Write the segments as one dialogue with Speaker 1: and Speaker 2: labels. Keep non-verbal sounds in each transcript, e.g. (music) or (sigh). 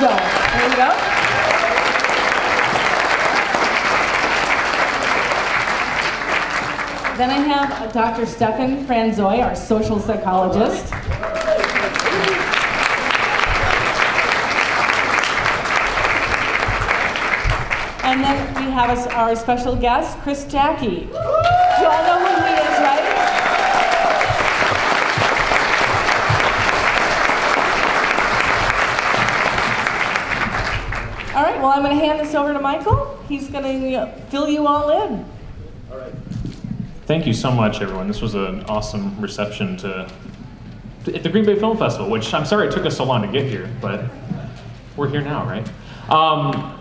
Speaker 1: go. There you go. Then I have Dr. Stefan Franzoi, our social psychologist. And then we have our special guest, Chris Jacke. Well, I'm going to hand this over to Michael. He's going to fill you all in. All right.
Speaker 2: Thank you so much, everyone. This was an awesome reception to at the Green Bay Film Festival, which I'm sorry it took us so long to get here, but we're here now, right? Um,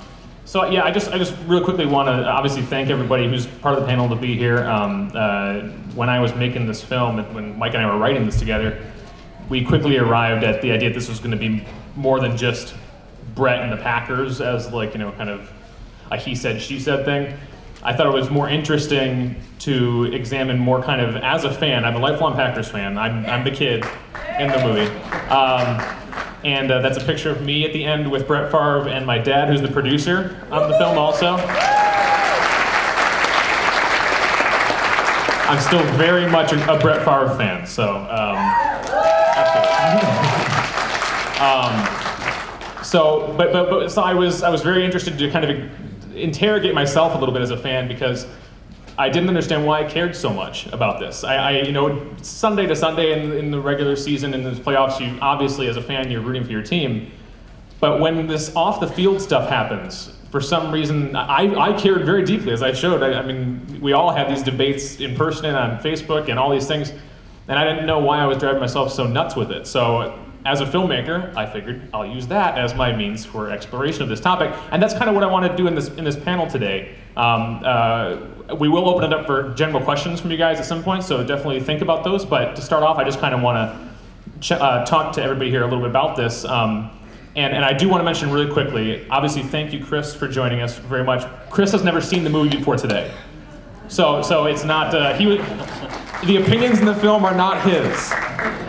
Speaker 2: so yeah, I just I just really quickly want to obviously thank everybody who's part of the panel to be here. Um, uh, when I was making this film, when Mike and I were writing this together, we quickly arrived at the idea that this was going to be more than just Brett and the Packers as like you know kind of a he said she said thing. I thought it was more interesting to examine more kind of as a fan. I'm a lifelong Packers fan. I'm, I'm the kid in the movie. Um, and uh, that's a picture of me at the end with Brett Favre and my dad, who's the producer on the film also. I'm still very much a, Brett Favre fan, so. Um, (laughs) so, but, but, but so I was, I was very interested to kind of interrogate myself a little bit as a fan because I didn't understand why I cared so much about this. I, I you know, Sunday to Sunday in, in the regular season and the playoffs, you obviously as a fan you're rooting for your team. But when this off the field stuff happens, for some reason, I, I cared very deeply, as I showed. I, I mean, we all had these debates in person and on Facebook and all these things, and I didn't know why I was driving myself so nuts with it. So as a filmmaker, I figured I'll use that as my means for exploration of this topic, and that's kind of what I want to do in this in this panel today. Um, uh, we will open it up for general questions from you guys at some point, so definitely think about those. But to start off, I just kind of want to uh, talk to everybody here a little bit about this. Um, and, and I do want to mention really quickly, obviously, thank you, Chris, for joining us very much. Chris has never seen the movie before today. So, so it's not, uh, he the opinions in the film are not his.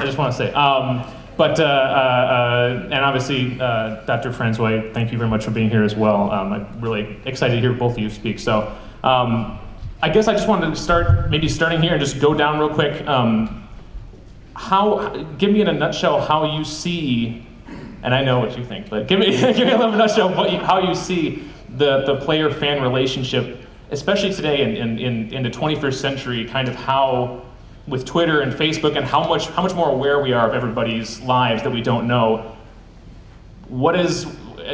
Speaker 2: I just want to say. Um, but, uh, uh, uh, and obviously, uh, Dr. Franzoi, thank you very much for being here as well. Um, I'm really excited to hear both of you speak. So um, I guess I just wanted to start, maybe starting here and just go down real quick. Um, how, give me in a nutshell how you see, and I know what you think, but give me, (laughs) give me a little nutshell what you, how you see the, the player-fan relationship, especially today in, in, in the 21st century, kind of how with Twitter and Facebook and how much how much more aware we are of everybody's lives that we don't know. What is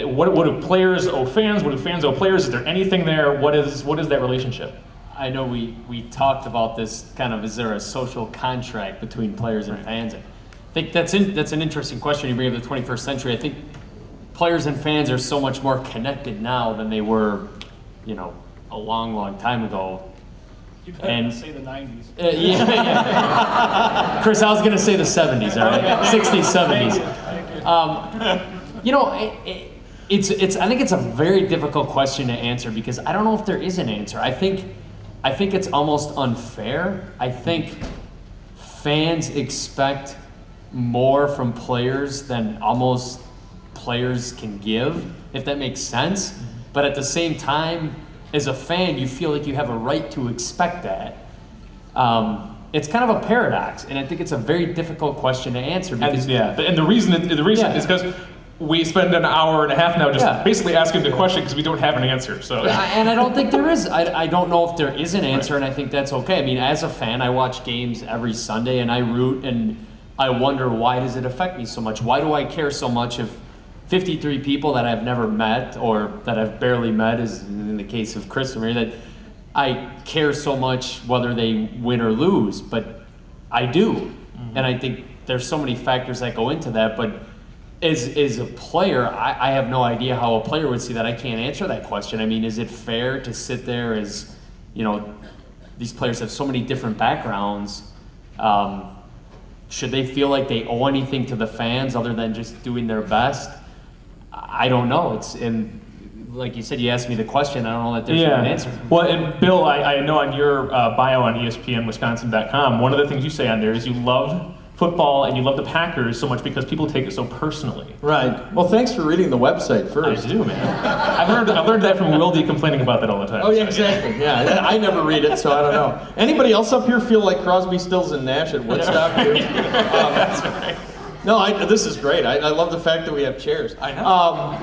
Speaker 2: what, what do players owe fans? What do fans owe players? Is there anything there? What is what is that relationship?
Speaker 3: I know we, we talked about this kind of is there a social contract between players and fans? I think that's in, that's an interesting question you bring up the 21st century. I think players and fans are so much more connected now than they were, you know, a long, long time ago.
Speaker 4: You and say the 90s.
Speaker 3: Uh, yeah, yeah. (laughs) Chris, I was going to say the 70s, all right? 60s, 70s. Um, you know, it, it, it's, it's, I think it's a very difficult question to answer because I don't know if there is an answer. I think, I think it's almost unfair. I think fans expect more from players than almost players can give, if that makes sense. But at the same time, as a fan, you feel like you have a right to expect that. Um, it's kind of a paradox, and I think it's a very difficult question to answer.
Speaker 2: Because, and, yeah, and the reason the reason yeah. is because we spend an hour and a half now just yeah. basically asking the question because we don't have an answer. So,
Speaker 3: and I don't think there is. I, I don't know if there is an answer, right. and I think that's okay. I mean, as a fan, I watch games every Sunday, and I root, and I wonder why does it affect me so much? Why do I care so much if 53 people that I've never met or that I've barely met, as in the case of Chris and Mary, that I care so much whether they win or lose, but I do. Mm-hmm. And I think there's so many factors that go into that, but as, as a player, I, I have no idea how a player would see that. I can't answer that question. I mean, is it fair to sit there as, you know, these players have so many different backgrounds? Um, should they feel like they owe anything to the fans other than just doing their best? I don't know. It's and like you said, you asked me the question. I don't know that there's yeah. an answer.
Speaker 2: Well, and Bill, I, I know on your uh, bio on ESPNWisconsin.com, one of the things you say on there is you love football and you love the Packers so much because people take it so personally.
Speaker 5: Right. Well, thanks for reading the website first.
Speaker 2: I
Speaker 5: first.
Speaker 2: do, man. I learned I learned that from Wildy complaining about that all the time.
Speaker 5: Oh yeah,
Speaker 2: So,
Speaker 5: exactly. Yeah, I never read it, so I don't know. Anybody else up here feel like Crosby, Stills, and Nash at Woodstock? (laughs) too? Um, No, I, this is great. I, I love the fact that we have chairs.
Speaker 2: I know.
Speaker 5: Um,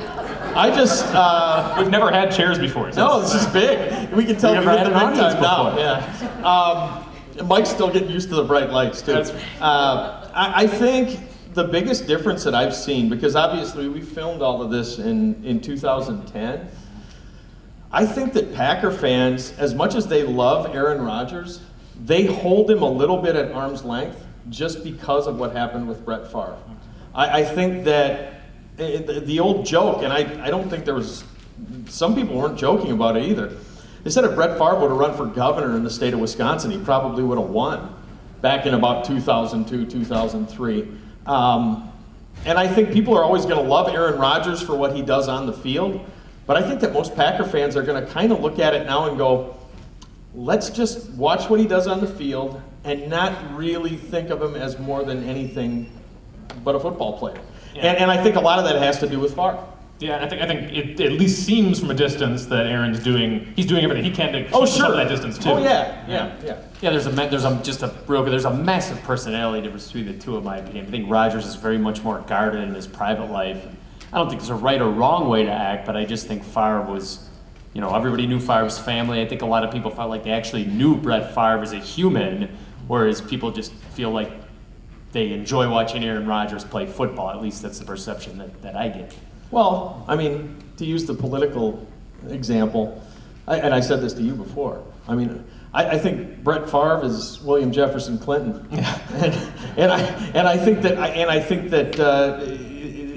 Speaker 5: I just uh,
Speaker 2: We've never had chairs before. so
Speaker 5: no, this is big. We can tell
Speaker 2: We
Speaker 5: we
Speaker 2: never had
Speaker 5: the big time now. Yeah. Um, Mike's still getting used to the bright lights too.
Speaker 2: That's right.
Speaker 5: Uh, I, I think the biggest difference that I've seen, because obviously we filmed all of this in in 2010. I think that Packer fans, as much as they love Aaron Rodgers, they hold him a little bit at arm's length just because of what happened with Brett Favre. I, I think that eh, the, the old joke, and I, I don't think there was, some people weren't joking about it either. They said if Brett Favre would have run for governor in the state of Wisconsin, he probably would have won back in about 2002, 2003. Um, and I think people are always going to love Aaron Rodgers for what he does on the field. But I think that most Packer fans are going to kind of look at it now and go, let's just watch what he does on the field and not really think of him as more than anything but a football player. And, and I think a lot of that has to do with Favre.
Speaker 2: Yeah, and I think I think it at least seems from a distance that Aaron's doing he's doing everything he can to oh, keep
Speaker 5: Oh,
Speaker 2: some
Speaker 5: sure.
Speaker 2: of that distance too.
Speaker 5: Oh, yeah, yeah, yeah.
Speaker 3: Yeah, there's a ma- there's a just a real there's a massive personality difference between the two, in my opinion. I think Rodgers is very much more guarded in his private life. I don't think there's a right or wrong way to act, but I just think Favre was, you know, everybody knew Favre's family. I think a lot of people felt like they actually knew Brett Favre as a human, whereas people just feel like they enjoy watching Aaron Rodgers play football. At least that's the perception that, that I get.
Speaker 5: Well, I mean, to use the political example, I, and I said this to you before. I mean, I, I think Brett Favre is William Jefferson Clinton, (laughs) and, and I and I think that I, and I think that uh,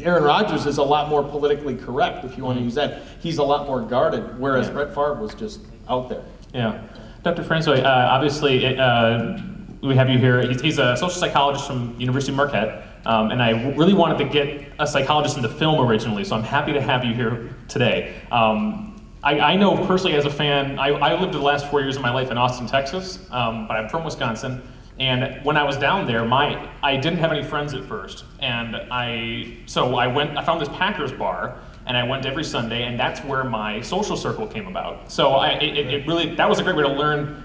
Speaker 5: Aaron Rodgers is a lot more politically correct, if you want to use that. He's a lot more guarded, whereas
Speaker 2: Yeah.
Speaker 5: Brett Favre was just out there.
Speaker 2: Yeah. Dr. Franzoi, uh, obviously, it, uh, we have you here. He's, he's a social psychologist from University of Marquette, um, and I really wanted to get a psychologist into film originally, so I'm happy to have you here today. Um, I, I know personally as a fan, I, I lived the last four years of my life in Austin, Texas, um, but I'm from Wisconsin. And when I was down there, my I didn't have any friends at first, and I so I went. I found this Packers bar, and I went every Sunday, and that's where my social circle came about. So I, it- it really that was a great way to learn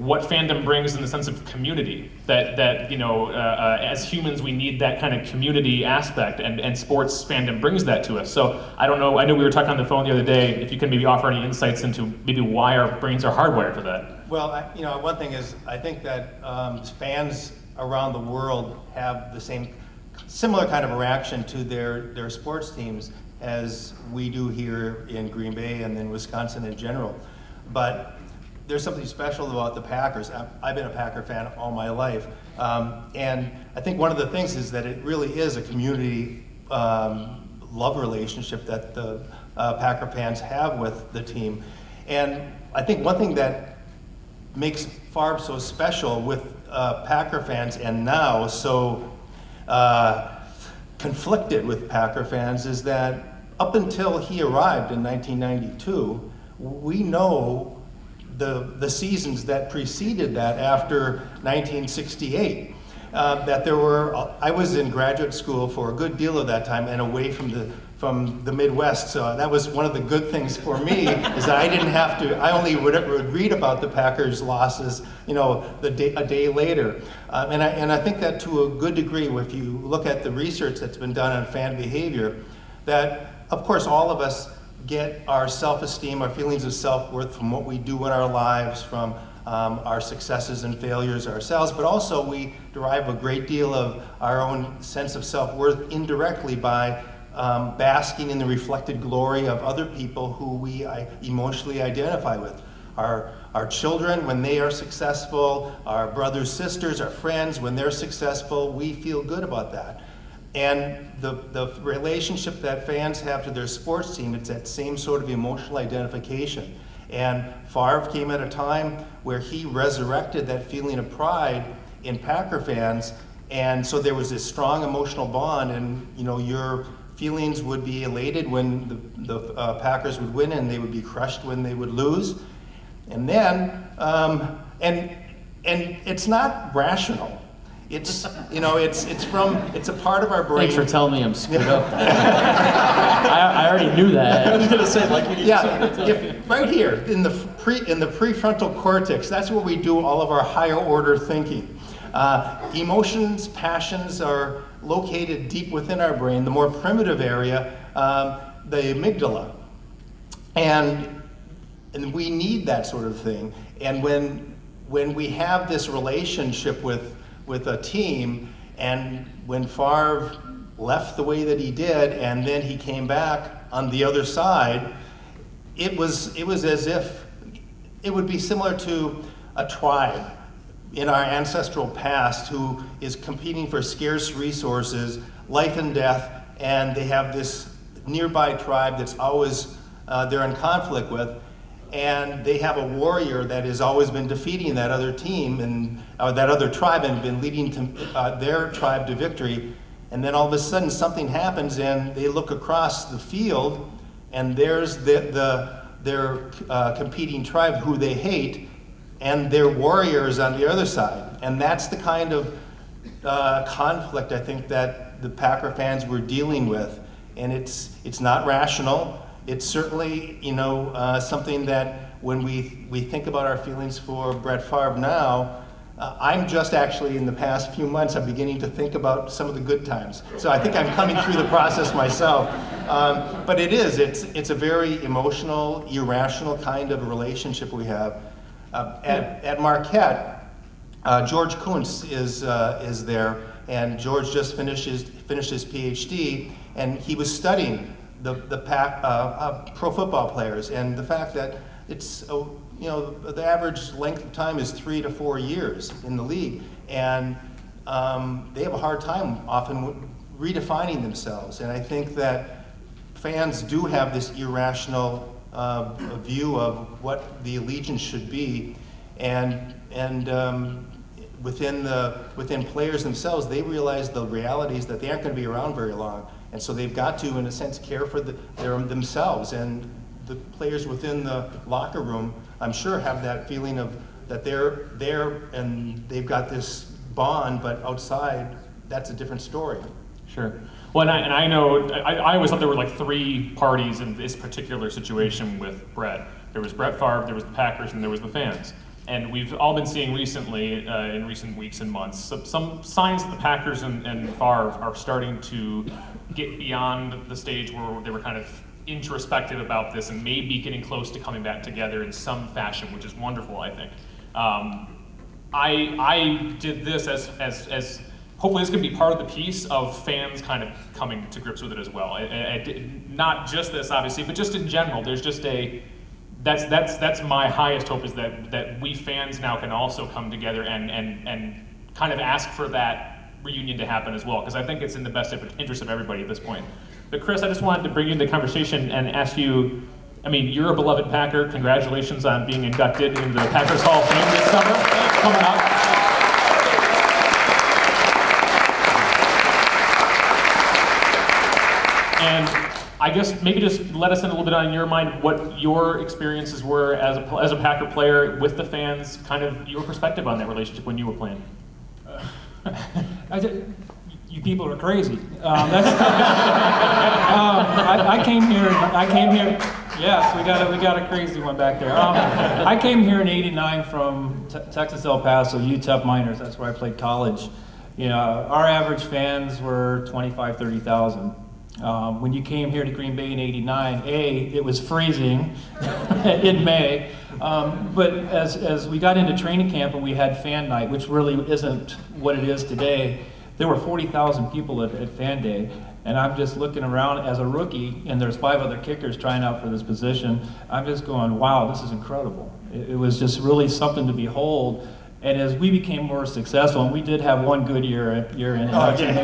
Speaker 2: what fandom brings in the sense of community. That that you know, uh, uh, as humans, we need that kind of community aspect, and, and sports fandom brings that to us. So I don't know. I know we were talking on the phone the other day. If you can maybe offer any insights into maybe why our brains are hardwired for that.
Speaker 6: Well, I, you know, one thing is, I think that um, fans around the world have the same, similar kind of reaction to their, their sports teams as we do here in Green Bay and in Wisconsin in general. But there's something special about the Packers. I've, I've been a Packer fan all my life. Um, and I think one of the things is that it really is a community um, love relationship that the uh, Packer fans have with the team. And I think one thing that makes Favre so special with uh, Packer fans and now so uh, conflicted with Packer fans is that up until he arrived in 1992, we know the, the seasons that preceded that after 1968. Uh, that there were, I was in graduate school for a good deal of that time and away from the from the Midwest. So that was one of the good things for me (laughs) is that I didn't have to. I only would, would read about the Packers' losses, you know, the day, a day later. Um, and I and I think that to a good degree, if you look at the research that's been done on fan behavior, that of course all of us get our self-esteem, our feelings of self-worth from what we do in our lives, from um, our successes and failures ourselves, but also we derive a great deal of our own sense of self-worth indirectly by um, basking in the reflected glory of other people who we I, emotionally identify with. Our, our children, when they are successful, our brothers, sisters, our friends, when they're successful, we feel good about that. And the, the relationship that fans have to their sports team, it's that same sort of emotional identification. And Favre came at a time where he resurrected that feeling of pride in Packer fans. And so there was this strong emotional bond, and you know, your feelings would be elated when the, the uh, Packers would win, and they would be crushed when they would lose. And then, um, and and it's not rational. It's, you know, it's, it's from, it's a part of our brain.
Speaker 3: Thanks for telling me I'm screwed up. I, I already knew that. (laughs)
Speaker 5: I was gonna say, like, you need
Speaker 6: Yeah,
Speaker 5: to
Speaker 6: if, right here in the pre in the prefrontal cortex, that's where we do all of our higher order thinking. Uh, emotions, passions are located deep within our brain. The more primitive area, um, the amygdala, and and we need that sort of thing. And when when we have this relationship with with a team, and when Favre left the way that he did, and then he came back on the other side, it was it was as if it would be similar to a tribe in our ancestral past who is competing for scarce resources, life and death, and they have this nearby tribe that's always uh, they're in conflict with, and they have a warrior that has always been defeating that other team and or that other tribe and been leading to, uh, their tribe to victory. And then all of a sudden something happens and they look across the field and there's the, the their uh, competing tribe who they hate and their warriors on the other side. And that's the kind of uh, conflict I think that the Packer fans were dealing with. And it's, it's not rational. It's certainly, you know, uh, something that when we, we think about our feelings for Brett Favre now, uh, I'm just actually in the past few months, I'm beginning to think about some of the good times. So I think I'm coming through the process myself. Um, but it is, it's, it's a very emotional, irrational kind of relationship we have. Uh, at, at Marquette, uh, George Kuntz is, uh, is there, and George just finished his, finished his PhD, and he was studying the, the pack, uh, uh, pro football players and the fact that it's, uh, you know, the average length of time is three to four years in the league, and um, they have a hard time often redefining themselves. And I think that fans do have this irrational uh, view of what the allegiance should be, and and um, within the within players themselves, they realize the realities that they aren't going to be around very long, and so they've got to, in a sense, care for the, their themselves and the players within the locker room. I'm sure have that feeling of that they're there and they've got this bond, but outside, that's a different story.
Speaker 2: Sure. Well, and I, and I know, I, I always thought there were like three parties in this particular situation with Brett. There was Brett Favre, there was the Packers, and there was the fans. And we've all been seeing recently, uh, in recent weeks and months, some, some signs that the Packers and, and Favre are starting to get beyond the stage where they were kind of introspective about this and maybe getting close to coming back together in some fashion, which is wonderful, I think. Um, I, I did this as, as, as hopefully this can be part of the piece of fans kind of coming to grips with it as well. I, I- I not just this, obviously, but just in general. There's just a that's that's that's my highest hope is that that we fans now can also come together and and and kind of ask for that reunion to happen as well because I think it's in the best interest of everybody at this point. But Chris, I just wanted to bring you into the conversation and ask you. I mean, you're a beloved Packer. Congratulations on being inducted into the Packers Hall of Fame this summer, coming up. And I guess maybe just let us in a little bit on your mind what your experiences were as a, as a Packer player with the fans, kind of your perspective on that relationship when you were playing. (laughs)
Speaker 4: I ju- you people are crazy. Um, that's, (laughs) um, I, I came here. I came here. Yes, we got a, we got a crazy one back there. Um, I came here in '89 from Te- Texas El Paso, UTEP Miners. That's where I played college. You know, our average fans were 25, 30,000. Um, when you came here to Green Bay in '89, a it was freezing (laughs) in May. Um, but as, as we got into training camp and we had fan night, which really isn't what it is today, there were 40,000 people at, at fan day. And I'm just looking around as a rookie, and there's five other kickers trying out for this position. I'm just going, wow, this is incredible. It, it was just really something to behold. And as we became more successful, and we did have one good year, year in.
Speaker 6: Oh,
Speaker 4: yeah,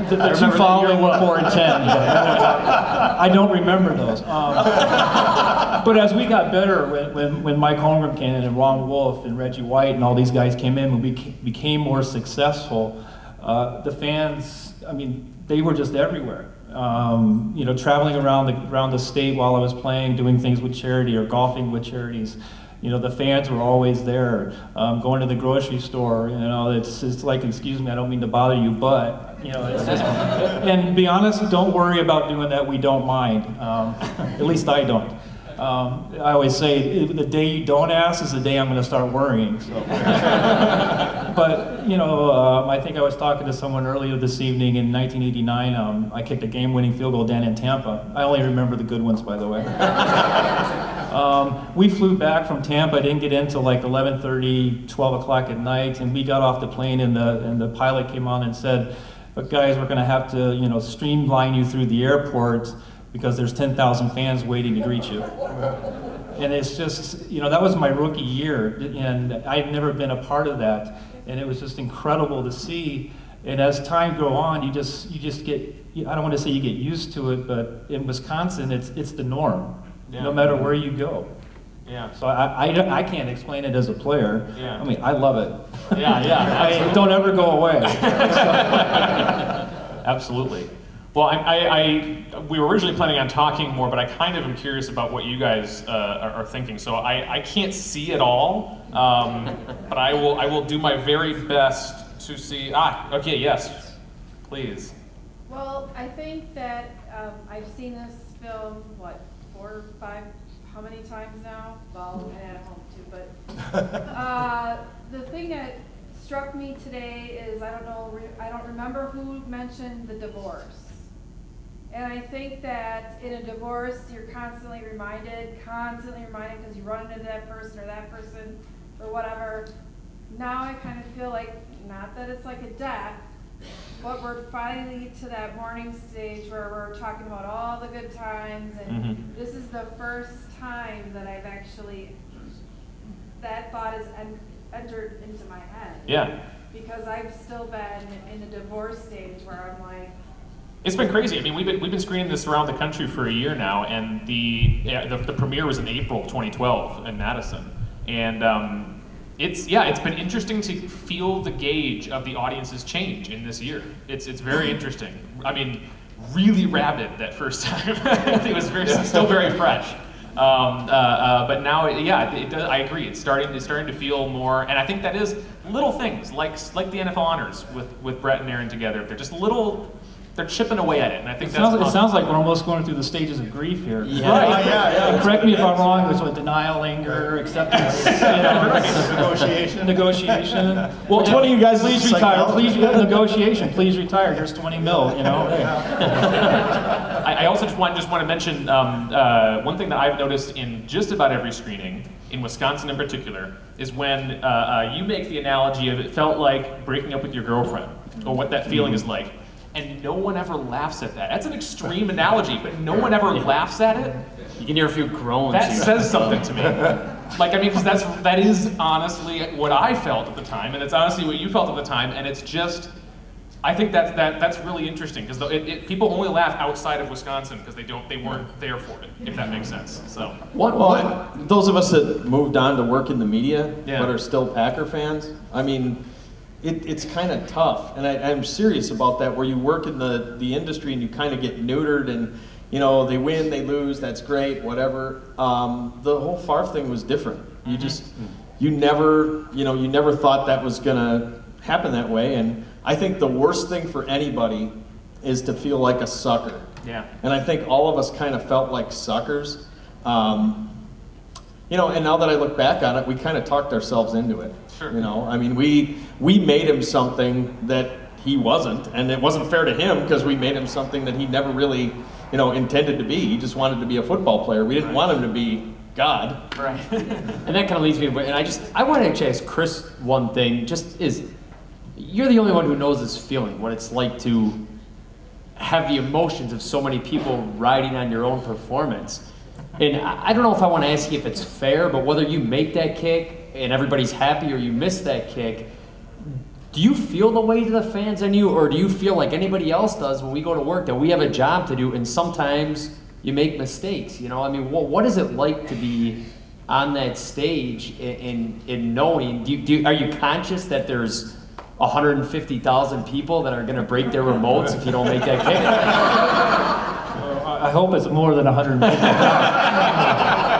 Speaker 4: (laughs) the,
Speaker 3: the
Speaker 4: two following were four and ten. I don't remember those. Um, (laughs) but as we got better, when, when, when Mike Holmgren came in and Ron Wolf and Reggie White and all these guys came in, when we beca- became more successful, uh, the fans, I mean, they were just everywhere. Um, you know, traveling around the around the state while I was playing, doing things with charity or golfing with charities. You know, the fans were always there. Um, going to the grocery store, you know, it's, it's like, excuse me, I don't mean to bother you, but, you know, it's just, (laughs) and be honest, don't worry about doing that. We don't mind. Um, (laughs) at least I don't. Um, I always say the day you don't ask is the day I'm going to start worrying. So. (laughs) but you know, um, I think I was talking to someone earlier this evening in 1989. Um, I kicked a game-winning field goal down in Tampa. I only remember the good ones, by the way. Um, we flew back from Tampa. I didn't get in until like 11:30, 12 o'clock at night, and we got off the plane, and the and the pilot came on and said, "But guys, we're going to have to, you know, streamline you through the airport." because there's 10,000 fans waiting to greet you. And it's just, you know, that was my rookie year, and I'd never been a part of that. And it was just incredible to see. And as time go on, you just, you just get, I don't want to say you get used to it, but in Wisconsin, it's, it's the norm,
Speaker 2: Yeah.
Speaker 4: no matter where you go.
Speaker 2: Yeah.
Speaker 4: So I, I, I can't explain it as a player.
Speaker 2: Yeah.
Speaker 4: I mean, I love it.
Speaker 2: Yeah, yeah, (laughs)
Speaker 4: I mean, don't ever go away. (laughs) (laughs)
Speaker 2: Absolutely. Well, I, I, I, we were originally planning on talking more, but I kind of am curious about what you guys uh, are, are thinking. So I, I can't see it all, um, but I will, I will do my very best to see. Ah, okay, yes, please.
Speaker 7: Well, I think that um, I've seen this film, what, four or five, how many times now? Well, and at home too, but (laughs) uh, the thing that struck me today is I don't know, re- I don't remember who mentioned the divorce. And I think that in a divorce, you're constantly reminded, constantly reminded because you run into that person or that person or whatever. Now I kind of feel like, not that it's like a death, but we're finally to that mourning stage where we're talking about all the good times and
Speaker 2: Mhm.
Speaker 7: this is the first time that I've actually, that thought has en- entered into my head.
Speaker 2: Yeah.
Speaker 7: Because I've still been in the divorce stage where I'm like,
Speaker 2: It's been crazy. I mean, we've been, we've been screening this around the country for a year now, and the, yeah, the, the premiere was in April 2012 in Madison. And um, it's, yeah, it's been interesting to feel the gauge of the audience's change in this year. It's, it's very interesting. I mean, really rabid that first (laughs) time. it was very, still very fresh. Um, uh, uh, but now, yeah, it does, I agree. It's starting, it's starting to feel more, and I think that is little things like like the NFL honors with, with Brett and Aaron together. They're just little, they're chipping away at it, and I think
Speaker 4: It
Speaker 2: that's.
Speaker 4: sounds, it sounds like we're almost going through the stages of grief here.
Speaker 3: Yeah.
Speaker 2: Right.
Speaker 6: yeah, yeah.
Speaker 4: And correct me if I'm wrong, there's what, denial, anger, acceptance, (laughs) you know,
Speaker 6: Negotiation.
Speaker 4: negotiation. (laughs)
Speaker 5: Well, 20 you guys
Speaker 4: Please
Speaker 5: is
Speaker 4: retire,
Speaker 5: psychology.
Speaker 4: please, (laughs) negotiation, please retire, here's 20 mil, you know? Hey.
Speaker 2: I, I also just want just want to mention um, uh, one thing that I've noticed in just about every screening, in Wisconsin in particular, is when uh, uh, you make the analogy of it felt like breaking up with your girlfriend, or what that feeling is like, and no one ever laughs at that. That's an extreme analogy, but no one ever laughs at it.
Speaker 3: You can hear a few groans.
Speaker 2: That
Speaker 3: here.
Speaker 2: says something to me. (laughs) Like, I mean, because that's that is honestly what I felt at the time, and it's honestly what you felt at the time, and it's just. I think that's that that's really interesting because it, it, people only laugh outside of Wisconsin because they don't they weren't there for it if that makes sense. So
Speaker 3: What,
Speaker 5: Well,
Speaker 3: what,
Speaker 5: those of us that moved on to work in the media,
Speaker 2: Yeah.
Speaker 5: but are still Packer fans, I mean, it, it's kind of tough, and I, I'm serious about that. Where you work in the, the industry and you kind of get neutered, and you know they win, they lose, that's great, whatever. Um, the whole Favre thing was different. You just, you never, you know, you never thought that was gonna happen that way, and I think the worst thing for anybody is to feel like a sucker.
Speaker 2: yeah,
Speaker 5: And I think all of us kind of felt like suckers. Um, you know, and now that I look back on it, we kind of talked ourselves into it.
Speaker 2: Sure.
Speaker 5: You know, I mean, we we made him something that he wasn't, and it wasn't fair to him because we made him something that he never really, you know, intended to be. He just wanted to be a football player. We didn't want him to be God.
Speaker 2: right. (laughs)
Speaker 3: and that kind of leads me, and I just, I want to actually ask Chris one thing. Just is, you're the only one who knows this feeling, what it's like to have the emotions of so many people riding on your own performance. And I I don't know if I want to ask you if it's fair, but whether you make that kick and everybody's happy or you miss that kick, do you feel the weight of the fans on you, or do you feel like anybody else does when we go to work that we have a job to do and sometimes you make mistakes? You know, I mean, what, what is it like to be on that stage in, in, in knowing? Do you, do you, are you conscious that there's 150,000 people that are going to break their remotes if you don't make that kick? (laughs)
Speaker 4: I hope it's more than 150.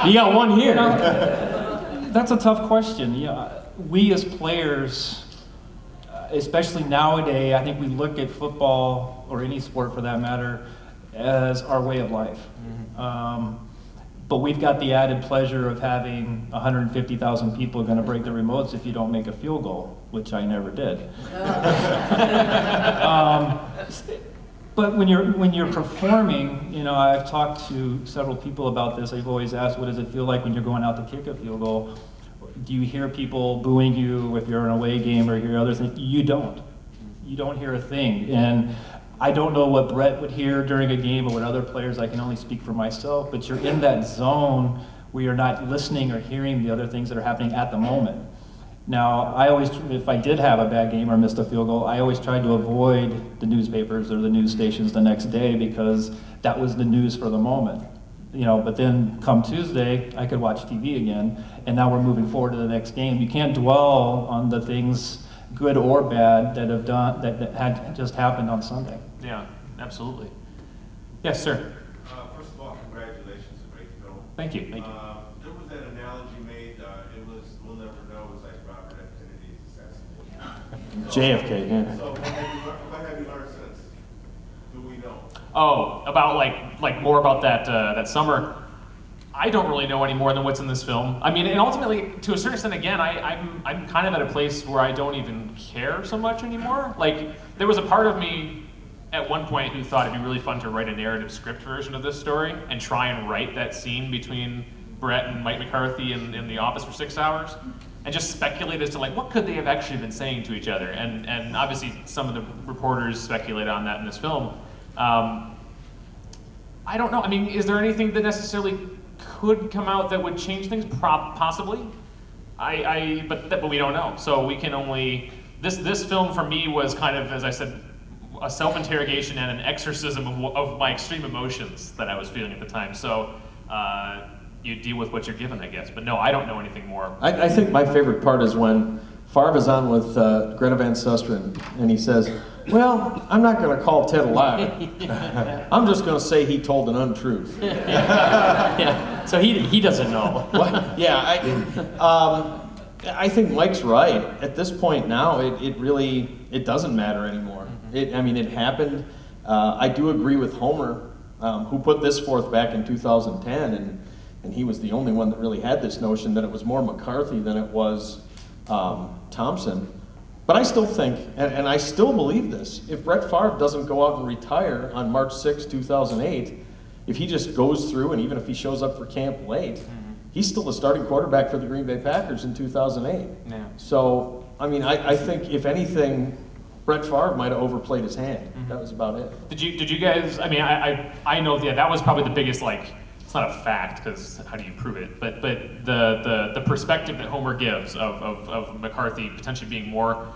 Speaker 3: You got one here.
Speaker 4: That's a tough question. Yeah, we as players, uh, especially nowadays, I think we look at football or any sport for that matter as our way of life. Um, but we've got the added pleasure of having 150,000 people going to break the remotes if you don't make a field goal, which I never did. (laughs) um, (laughs) but when you're when you're performing, you know, I've talked to several people about this. I've always asked, what does it feel like when you're going out to kick a field goal? Do you hear people booing you if you're in an away game or hear other things? You don't. You don't hear a thing. And I don't know what Brett would hear during a game or what other players. I can only speak for myself. But you're in that zone where you're not listening or hearing the other things that are happening at the moment. Now, I always, if I did have a bad game or missed a field goal, I always tried to avoid the newspapers or the news stations the next day because that was the news for the moment. You know, but then come Tuesday, I could watch TV again, and now we're moving forward to the next game. You can't dwell on the things, good or bad, that have done that, that had just happened on Sunday.
Speaker 2: Yeah, absolutely. Yes, sir.
Speaker 8: Uh, First of all, congratulations, a great film.
Speaker 2: Thank you. Thank you.
Speaker 8: Uh, There was that analogy made, uh, it was, we'll never know, it's like Robert F. Kennedy's assassination.
Speaker 5: JFK, yeah.
Speaker 8: So what have you, lear- what have you learned since? Do we know?
Speaker 2: Oh, about like like more about that uh, that summer. I don't really know any more than what's in this film. I mean, and ultimately, to a certain extent, again, I, I'm I'm kind of at a place where I don't even care so much anymore. Like, there was a part of me at one point who thought it'd be really fun to write a narrative script version of this story and try and write that scene between Brett and Mike McCarthy in, in the office for six hours and just speculate as to like what could they have actually been saying to each other. And and obviously some of the reporters speculate on that in this film. Um, I don't know. I mean, is there anything that necessarily could come out that would change things? Possibly. I, I but but we don't know. So we can only this this film for me was kind of as I said a self-interrogation and an exorcism of, of my extreme emotions that I was feeling at the time. So uh, you deal with what you're given, I guess. But no, I don't know anything more.
Speaker 5: I, I think my favorite part is when Favre is on with uh, Greta Van Susteren, and he says, "Well, I'm not going to call Ted a liar. (laughs) I'm just going to say he told an untruth." (laughs)
Speaker 3: yeah. So he, he doesn't know.
Speaker 5: Well, yeah, I, um, I think Mike's right. At this point now, it, it really it doesn't matter anymore. It, I mean, it happened. Uh, I do agree with Homer, um, who put this forth back in 2010, and and he was the only one that really had this notion that it was more McCarthy than it was um, Thompson. But I still think, and, and I still believe this, if Brett Favre doesn't go out and retire on March 6, 2008, if he just goes through and even if he shows up for camp late, he's still the starting quarterback for the Green Bay Packers in 2008.
Speaker 2: Yeah.
Speaker 5: So, I mean, I, I think if anything, Brett Favre might have overplayed his hand. That was about it.
Speaker 2: Did you did you guys? I mean, I I, I know yeah, that was probably the biggest like. It's not a fact because how do you prove it? But but the the, the perspective that Homer gives of, of, of McCarthy potentially being more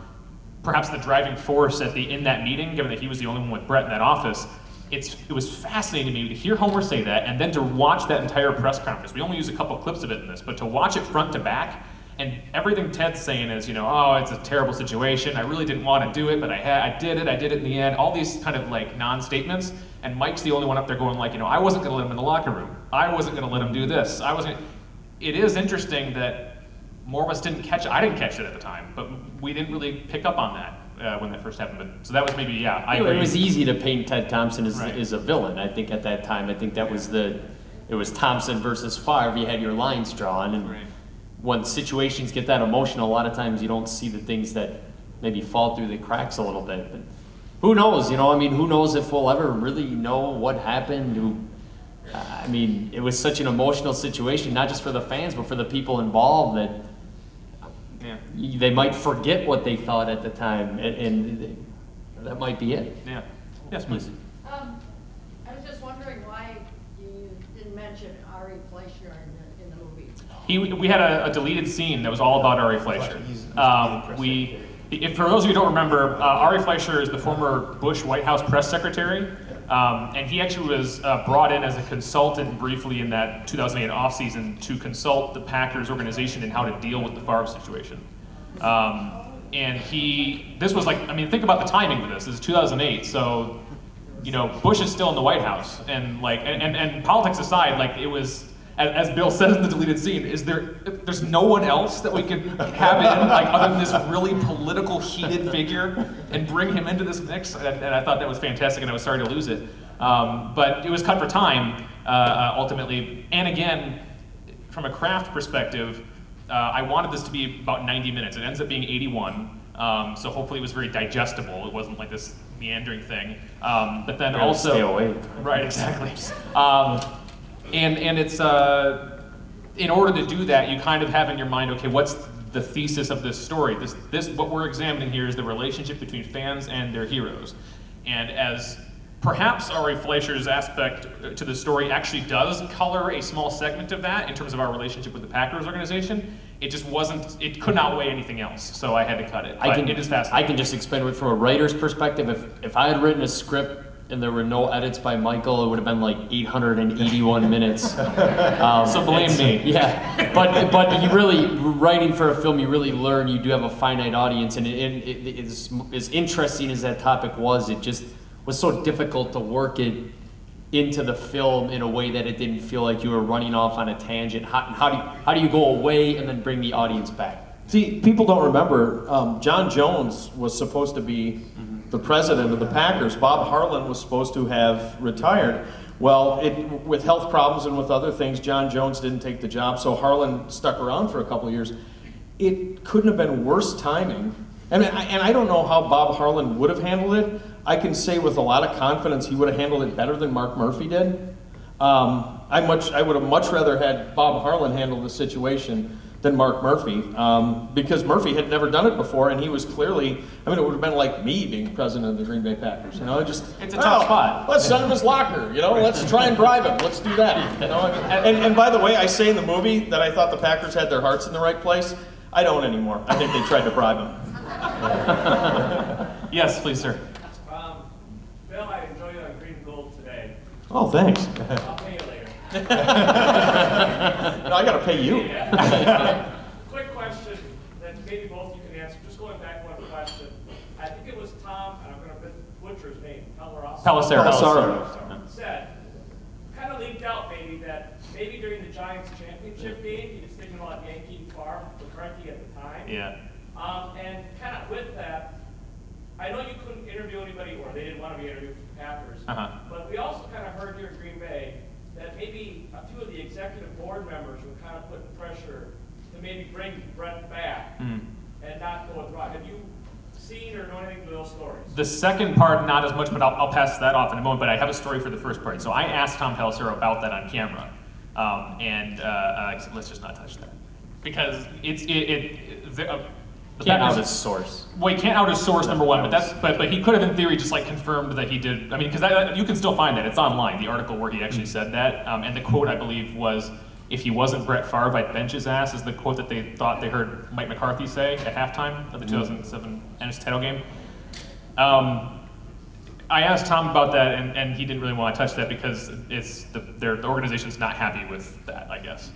Speaker 2: perhaps the driving force at the in that meeting, given that he was the only one with Brett in that office. It's it was fascinating to me to hear Homer say that and then to watch that entire press conference. We only use a couple of clips of it in this, but to watch it front to back and everything Ted's saying is, you know, oh, it's a terrible situation. I really didn't want to do it, but I had, I did it. I did it in the end. All these kind of like non-statements, and Mike's the only one up there going like, you know, I wasn't going to let him in the locker room. I wasn't going to let him do this. I wasn't. It is interesting that more of us didn't catch it. I didn't catch it at the time, but we didn't really pick up on that uh, when that first happened. But so that was maybe yeah. I agree.
Speaker 3: it was easy to paint Ted Thompson as,
Speaker 2: Right.
Speaker 3: as a villain. I think at that time, I think that was the, it was Thompson versus Favre. You had your lines drawn, and
Speaker 2: Right.
Speaker 3: when situations get that emotional, a lot of times you don't see the things that maybe fall through the cracks a little bit. But who knows? You know, I mean, who knows if we'll ever really know what happened? Who, I mean, it was such an emotional situation, not just for the fans, but for the people involved that
Speaker 2: Yeah.
Speaker 3: they might forget what they thought at the time, and, and that might be it.
Speaker 2: Yeah. Yes, please.
Speaker 9: Um, I was just wondering why you didn't mention Ari Fleischer in the, in the movie.
Speaker 2: He, we had a, a deleted scene that was all about Ari Fleischer.
Speaker 6: He's- he's
Speaker 2: Um, we, if, for those of you who don't remember, uh, Ari Fleischer is the former Bush White House press secretary, um, and he actually was uh, brought in as a consultant briefly in that 2008 offseason to consult the Packers organization in how to deal with the Favre situation. Um, and he, this was like, I mean, think about the timing of this. This is 2008, so you know, Bush is still in the White House, and like, and, and, and politics aside, like, it was as, as Bill says in the deleted scene, is there there's no one else that we could have in like other than this really political heated figure and bring him into this mix? And, and I thought that was fantastic, and I was sorry to lose it. Um, but it was cut for time uh, uh, ultimately, and again, from a craft perspective, uh, I wanted this to be about 90 minutes. It ends up being 81. Um, so hopefully it was very digestible. It wasn't like this meandering thing. Um, but then also. Right, exactly. And and it's uh, in order to do that, you kind of have in your mind, okay, what's the thesis of this story? This this what we're examining here is the relationship between fans and their heroes. And as perhaps Ari Fleischer's aspect to the story actually does color a small segment of that in terms of our relationship with the Packers organization. It just wasn't. It couldn't outweigh anything else, so I had to cut it.
Speaker 3: I can,
Speaker 2: it is fascinating.
Speaker 3: I can just expand it from a writer's perspective. If, if I had written a script and there were no edits by Michael, it would have been like 881 minutes. (laughs) Um,
Speaker 2: So blame me.
Speaker 3: Yeah, but but you really writing for a film, you really learn. You do have a finite audience, and it, it, it is as interesting as that topic was. It just was so difficult to work it into the film in a way that it didn't feel like you were running off on a tangent. How, how do you, how do you go away and then bring the audience back?
Speaker 5: See, people don't remember, um, John Jones was supposed to be the president of the Packers. Bob Harlan was supposed to have retired. Well, it, with health problems and with other things, John Jones didn't take the job, so Harlan stuck around for a couple years. It couldn't have been worse timing. And I, and I don't know how Bob Harlan would have handled it. I can say with a lot of confidence he would have handled it better than Mark Murphy did. Um, I much, I would have much rather had Bob Harlan handle the situation than Mark Murphy, um, because Murphy had never done it before, and he was clearly, I mean, it would have been like me being president of the Green Bay Packers, you know, just
Speaker 2: It's a tough
Speaker 5: "Oh,
Speaker 2: spot."
Speaker 5: Let's send him his locker, you know, let's try and bribe him, let's do that, you know. I mean, and, and by the way, I say in the movie that I thought the Packers had their hearts in the right place. I don't anymore. I think they tried to bribe him. (laughs)
Speaker 2: yes, please, sir.
Speaker 10: Um, Bill, I enjoyed you on Green and Gold today.
Speaker 5: Oh, thanks. (laughs) no, I gotta pay you. (laughs)
Speaker 10: Quick question that maybe both you can answer. Just going back one question. I think it was Tom, and I'm going to butcher his name, Pellerosso.
Speaker 2: Pelissero.
Speaker 5: Pelissero.
Speaker 10: Said, kind of leaked out maybe that maybe during the Giants championship game, he was thinking about yanking Favre, McCarthy at the time.
Speaker 2: Yeah.
Speaker 10: Um, and kind of with that, I know you couldn't interview anybody, or they didn't want to be interviewed for the Packers.
Speaker 2: Uh-huh.
Speaker 10: But we also kind of heard here in Green Bay that maybe a few of the executive board members were kind of putting pressure to maybe bring Brett back
Speaker 2: Mm.
Speaker 10: and not go with Rod. Have you seen or know anything of those stories?
Speaker 2: The second part, not as much, but I'll, I'll pass that off in a moment. But I have a story for the first part. So I asked Tom Pelissero about that on camera, um, and uh, uh, let's just not touch that because it's it. it the, uh, the
Speaker 3: Can't out his source.
Speaker 2: Well, he can't out his source, number one, but that's but but he could have in theory just like confirmed that he did. I mean, because you can still find that it's online, the article where he actually said that, um, and the quote I believe was, "If he wasn't Brett Favre, I'd bench his ass." Is the quote that they thought they heard Mike McCarthy say at halftime of the 2007 NFC title game. Um, I asked Tom about that, and, and he didn't really want to touch that because it's the, their, the organization's not happy with that. I guess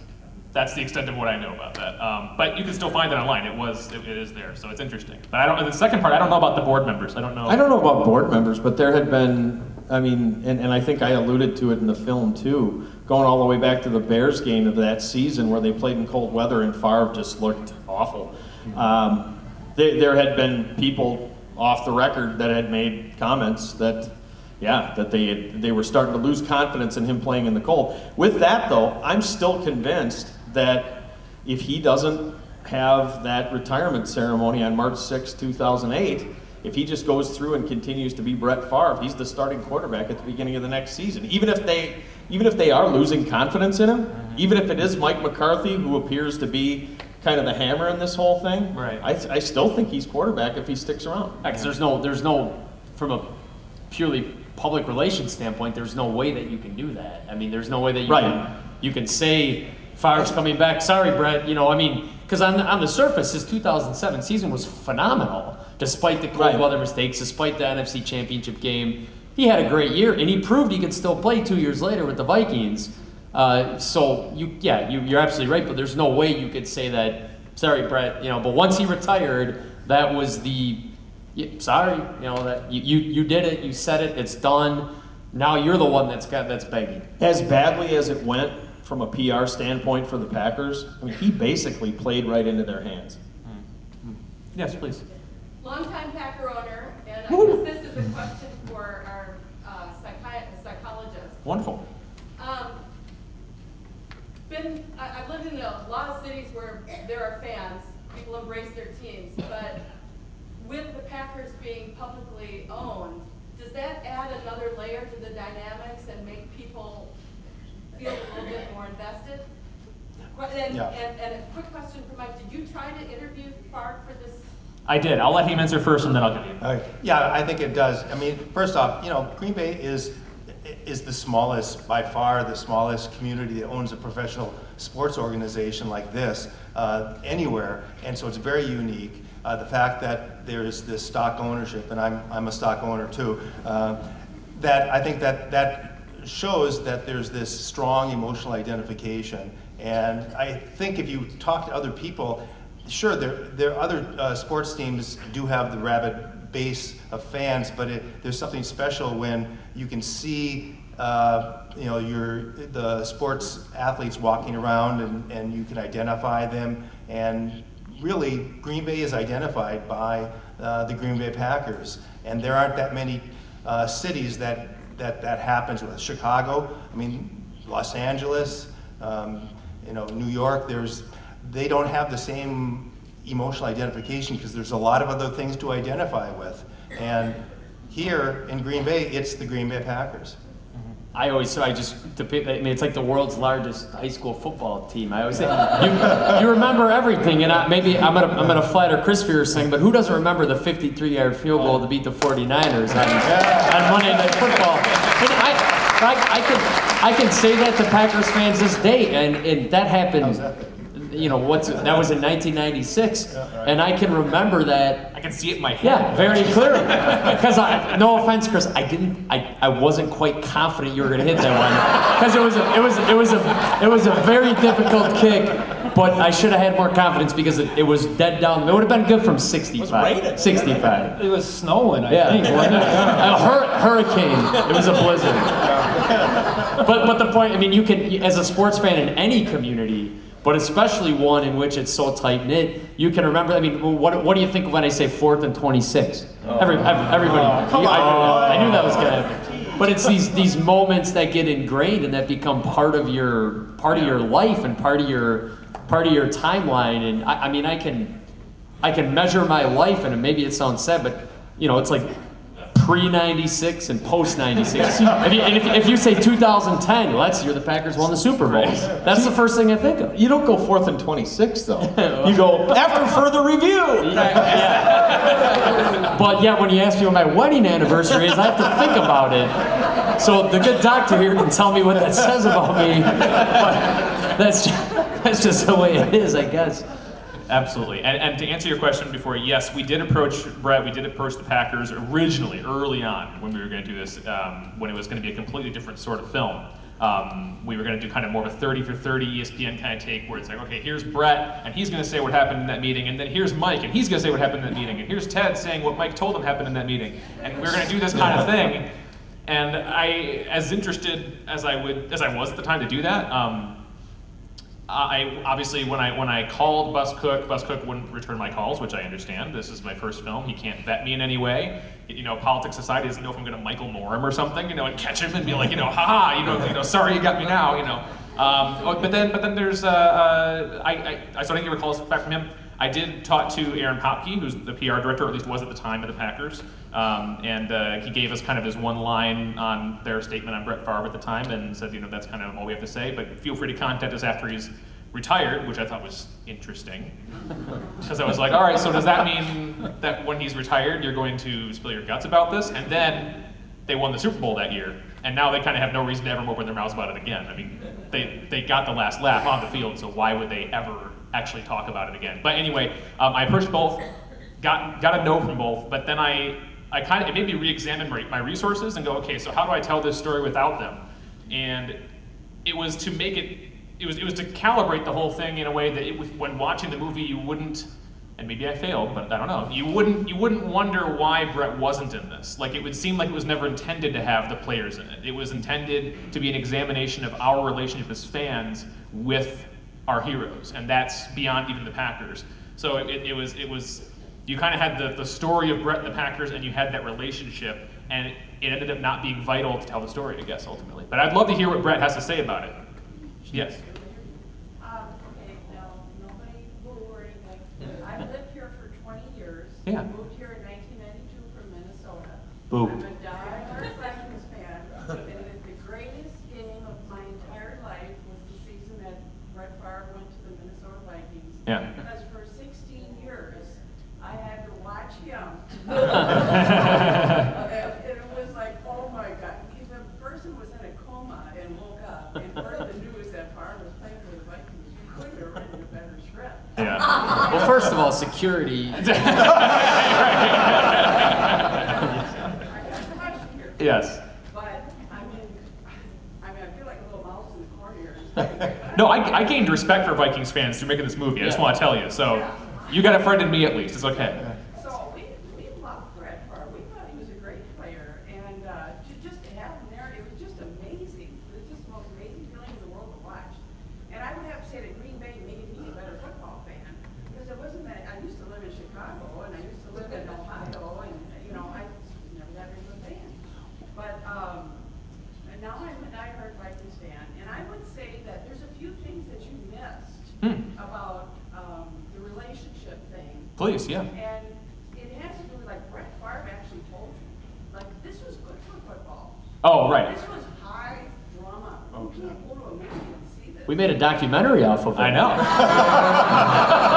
Speaker 2: that's the extent of what I know about that. Um, but you can still find it online. It was, it, it is there, so it's interesting. But I don't. The second part, I don't know about the board members. I don't know.
Speaker 5: I don't know about board members, but there had been, I mean, and, and I think I alluded to it in the film too, going all the way back to the Bears game of that season where they played in cold weather and Favre just looked awful. Um, there, there had been people off the record that had made comments that, yeah, that they had, they were starting to lose confidence in him playing in the cold. With that though, I'm still convinced that if he doesn't have that retirement ceremony on March 6, 2008, if he just goes through and continues to be Brett Favre, he's the starting quarterback at the beginning of the next season. Even if they, even if they are losing confidence in him, mm-hmm. even if it is Mike McCarthy who appears to be kind of the hammer in this whole thing,
Speaker 2: Right.
Speaker 5: I, I still think he's quarterback if he sticks around.
Speaker 3: Because there's no, there's no, from a purely public relations standpoint, there's no way that you can do that. I mean, there's no way that you
Speaker 5: Right.
Speaker 3: can, you can say Favre's coming back. Sorry, Brett. You know, I mean, because on the, on the surface, his 2007 season was phenomenal, despite the cold
Speaker 5: Right.
Speaker 3: weather mistakes, despite the NFC Championship game. He had a great year, and he proved he could still play two years later with the Vikings. Uh, so you, yeah, you, you're absolutely right. But there's no way you could say that. Sorry, Brett. You know, but once he retired, that was the sorry, you know that you, you you did it, you said it, it's done. Now you're the one that's got that's begging.
Speaker 5: As badly as it went from a PR standpoint for the Packers, I mean, he basically played right into their hands.
Speaker 2: Yes, please.
Speaker 9: Longtime Packer owner, and I guess this is a question for our uh, psychi- psychologist.
Speaker 2: Wonderful.
Speaker 9: Um, been, I, I've lived in a lot of cities where there are fans, people embrace their teams, but with the Packers being publicly owned, does that add another layer to the dynamics and make people feel a little bit more invested? And,
Speaker 6: Yeah.
Speaker 9: and, and a quick question for Mike, did you try to interview Favre for this?
Speaker 2: I did. I'll let him answer first, and then I'll give you.
Speaker 6: Yeah, I think it does. I mean, first off, you know, Green Bay is, is the smallest, by far, the smallest community that owns a professional sports organization like this uh, anywhere. And so it's very unique. Uh, The fact that there's this stock ownership, and I'm, I'm a stock owner too, uh, that, I think that, that shows that there's this strong emotional identification. And I think if you talk to other people, sure, there, there are other uh, sports teams do have the rabid base of fans, but it, there's something special when you can see, uh, you know, your, the sports athletes walking around and, and you can identify them. And really, Green Bay is identified by uh, the Green Bay Packers. And there aren't that many uh, cities that, that that happens with. Chicago, I mean, Los Angeles, um, you know, New York, there's, they don't have the same emotional identification because there's a lot of other things to identify with. And here in Green Bay, it's the Green Bay Packers.
Speaker 3: I always, so I just, depict- I mean, it's like the world's largest high school football team. I always say, you, you remember everything, and I, maybe I'm gonna, I'm gonna flatter Chris for your saying, but who doesn't remember the 53-yard field goal to beat the 49ers on, on Monday Night Football? And I, I, I can, I can say that to Packers fans this day, and, and that happened, you know, what's, that was in 1996, and I can remember that
Speaker 2: I can see it in my head.
Speaker 3: yeah, very (laughs) clearly. Because I, no offense, Chris, I didn't, I, I wasn't quite confident you were going to hit that one. Because it was, a, it was, it was a, it was a very difficult kick. But I should have had more confidence because it, it was dead down. It would have been good from 65. 65.
Speaker 4: It was snowing, I
Speaker 3: Yeah.
Speaker 4: think, wasn't it?
Speaker 3: A hur- hurricane. It was a blizzard. (laughs) But but the point, I mean, you can as a sports fan in any community, but especially one in which it's so tight knit, you can remember. I mean, what what do you think when I say fourth and twenty six? Oh. Every, every, everybody. Oh, I, I knew that was gonna happen. But it's these these moments that get ingrained and that become part of your part of your life and part of your part of your timeline. And I, I mean, I can I can measure my life, and maybe it sounds sad, but you know, it's like pre '96 and post '96. if, and if, if you say 2010, well, that's the year the Packers won the Super Bowl. That's the first thing I think of.
Speaker 5: You don't go fourth and 26, though. (laughs) You go, after further review.
Speaker 3: But yet, when you ask me what my wedding anniversary is, I have to think about it. So the good doctor here can tell me what that says about me. But that's just, (laughs) that's just the way it is, I guess.
Speaker 2: Absolutely. And, and to answer your question before, yes, we did approach Brett. We did approach the Packers originally, early on, when we were going to do this, um, when it was going to be a completely different sort of film. Um, we were going to do kind of more of a 30 for 30 ESPN kind of take, where it's like, okay, here's Brett, and he's going to say what happened in that meeting, and then here's Mike, and he's going to say what happened in that meeting, and here's Ted saying what Mike told him happened in that meeting, and we we're going to do this kind of thing. And I, as interested as I would, as I was at the time to do that. Um, I obviously when I when I called Bus Cook, Bus Cook wouldn't return my calls, which I understand. This is my first film; he can't vet me in any way. You know, politics society doesn't know if I'm going to Michael Moore him or something, you know, and catch him and be like, you know, haha, you know, you know, sorry you got me now, you know. Um, oh, but then but then there's uh, uh, I, I I so I didn't get calls back from him. I did talk to Aaron Popkey, who's the PR director, or at least was at the time of the Packers, um, and uh, he gave us kind of his one line on their statement on Brett Favre at the time, and said, you know, that's kind of all we have to say. But feel free to contact us after he's retired, which I thought was interesting, (laughs) because I was like, all right, so does that mean that when he's retired, you're going to spill your guts about this? And then they won the Super Bowl that year, and now they kind of have no reason to ever open their mouths about it again. I mean, they they got the last laugh on the field, so why would they ever actually talk about it again? But anyway, um, I approached both, got got a no from both, but then I I kind of it made me re-examine my, my resources and go, okay, so how do I tell this story without them? And it was to make it it was it was to calibrate the whole thing in a way that it when watching the movie you wouldn't and maybe I failed, but I don't know. You wouldn't you wouldn't wonder why Brett wasn't in this. Like it would seem like it was never intended to have the players in it. It was intended to be an examination of our relationship as fans with our heroes, and that's beyond even the Packers. So it, it was it was you kind of had the, the story of Brett and the Packers, and you had that relationship, and it, it ended up not being vital to tell the story, I guess, ultimately. But I'd love to hear what Brett has to say about it. Yes.
Speaker 11: Um, okay, now, nobody boo or anything. I've lived here for twenty years.
Speaker 2: Yeah.
Speaker 11: Moved here in nineteen ninety-two from Minnesota.
Speaker 2: Boo.
Speaker 11: I'm a diehard Vikings fan, and the- the greatest game of my entire life was the season that Brett Favre went to the Minnesota Vikings.
Speaker 2: Yeah.
Speaker 11: Because for sixteen years, I had to watch him. And (laughs) (laughs) and it was like, oh my God, if a person was in a coma and woke up and heard the news that Favre was playing for the Vikings, you couldn't have written a better script.
Speaker 2: Yeah. (laughs)
Speaker 3: Well, first of all, security.
Speaker 2: Yes.
Speaker 11: But, I mean, I mean, I feel like a little mouse in the corner here.
Speaker 2: No, I, I gained respect for Vikings fans through making this movie. I just want to tell you. So you got a friend in me at least. It's okay.
Speaker 11: So we, we loved Brett Favre. We thought he was a great player, and uh, ju- just to have him there, it was just amazing. It was just the most amazing feeling in the world to watch. And I would have to say that Green Bay made me a better football fan because it wasn't that I used to live in Chicago and I used to live in Ohio, and you know I just was never that big of a fan. But um, and now I'm a diehard Vikings fan, and I would say that there's a few things that you missed
Speaker 2: Hmm.
Speaker 11: about um, the relationship thing.
Speaker 2: Please, yeah.
Speaker 11: And it has to do with like Brett Favre actually told you, like this was good for football.
Speaker 2: Oh, right.
Speaker 11: This was high drama. You can't go to a movie and see this.
Speaker 3: We made a documentary off of it.
Speaker 2: I know. (laughs)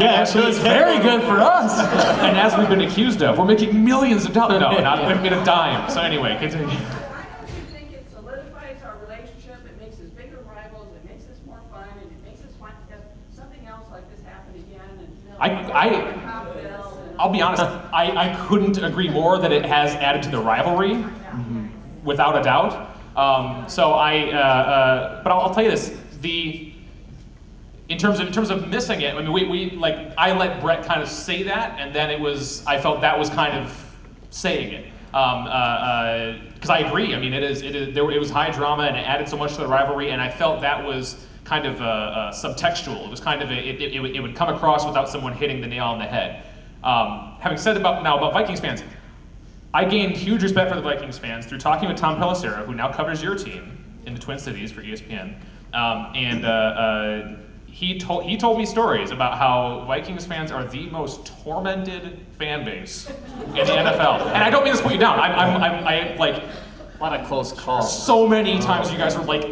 Speaker 5: Yeah, actually,
Speaker 2: It's very good for us. (laughs) And as we've been accused of, we're making millions of dollars. No, (laughs) not we haven't made a dime. So anyway, continue.
Speaker 11: Why think it solidifies our relationship, it makes us bigger rivals, it makes us more fun, and it makes us want to have something else like this happen again, and, you know,
Speaker 2: I- I-
Speaker 11: and confidence and-
Speaker 2: I'll be honest, I, I couldn't agree more that it has added to the rivalry, without a doubt. Um, so I, uh, uh, but I'll, I'll tell you this: the in terms of in terms of missing it, I mean, we, we like I let Brett kind of say that, and then it was I felt that was kind of saying it. Um, because I agree. I mean, it is it is there, it was high drama and it added so much to the rivalry, and I felt that was kind of uh, uh, subtextual. It was kind of a, it, it, it would come across without someone hitting the nail on the head. Um, having said about now about Vikings fans, I gained huge respect for the Vikings fans through talking with Tom Pelissero, who now covers your team in the Twin Cities for ESPN, um, and uh, uh, he told he told me stories about how Vikings fans are the most tormented fan base in the NFL. And I don't mean this to put you down. I'm, I'm, I'm I like
Speaker 3: A lot of close calls.
Speaker 2: so many times you guys were like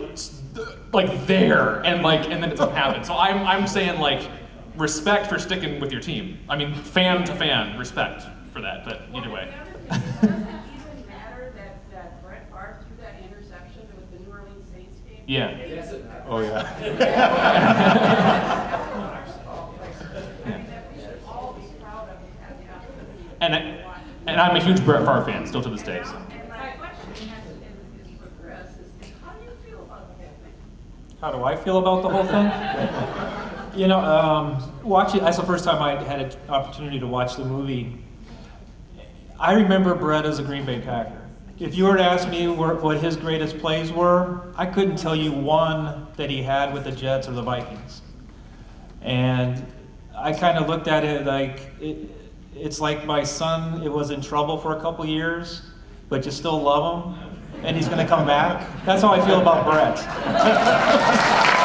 Speaker 2: like there and like and then it doesn't happen. So I'm I'm saying like respect for sticking with your team. I mean fan to fan respect for that. But either way.
Speaker 11: Well, the other thing is, doesn't it even matter that, that Brett Favre threw that interception with the New Orleans Saints game?
Speaker 2: Yeah.
Speaker 5: Oh, yeah.
Speaker 11: I mean, that we should all be proud of having the opportunity to
Speaker 2: And I, and I'm a huge Brett Favre fan still to this day. So.
Speaker 11: And my question has, is, is for Chris, is, is how do you feel about the whole thing?
Speaker 4: How do I feel about the whole thing? You know, um, watching, that's the first time I had an opportunity to watch the movie. I remember Brett as a Green Bay Packer. If you were to ask me what his greatest plays were, I couldn't tell you one that he had with the Jets or the Vikings. And I kind of looked at it like, it, it's like my son, it was in trouble for a couple years, but you still love him, and he's going to come back. That's how I feel about Brett. (laughs)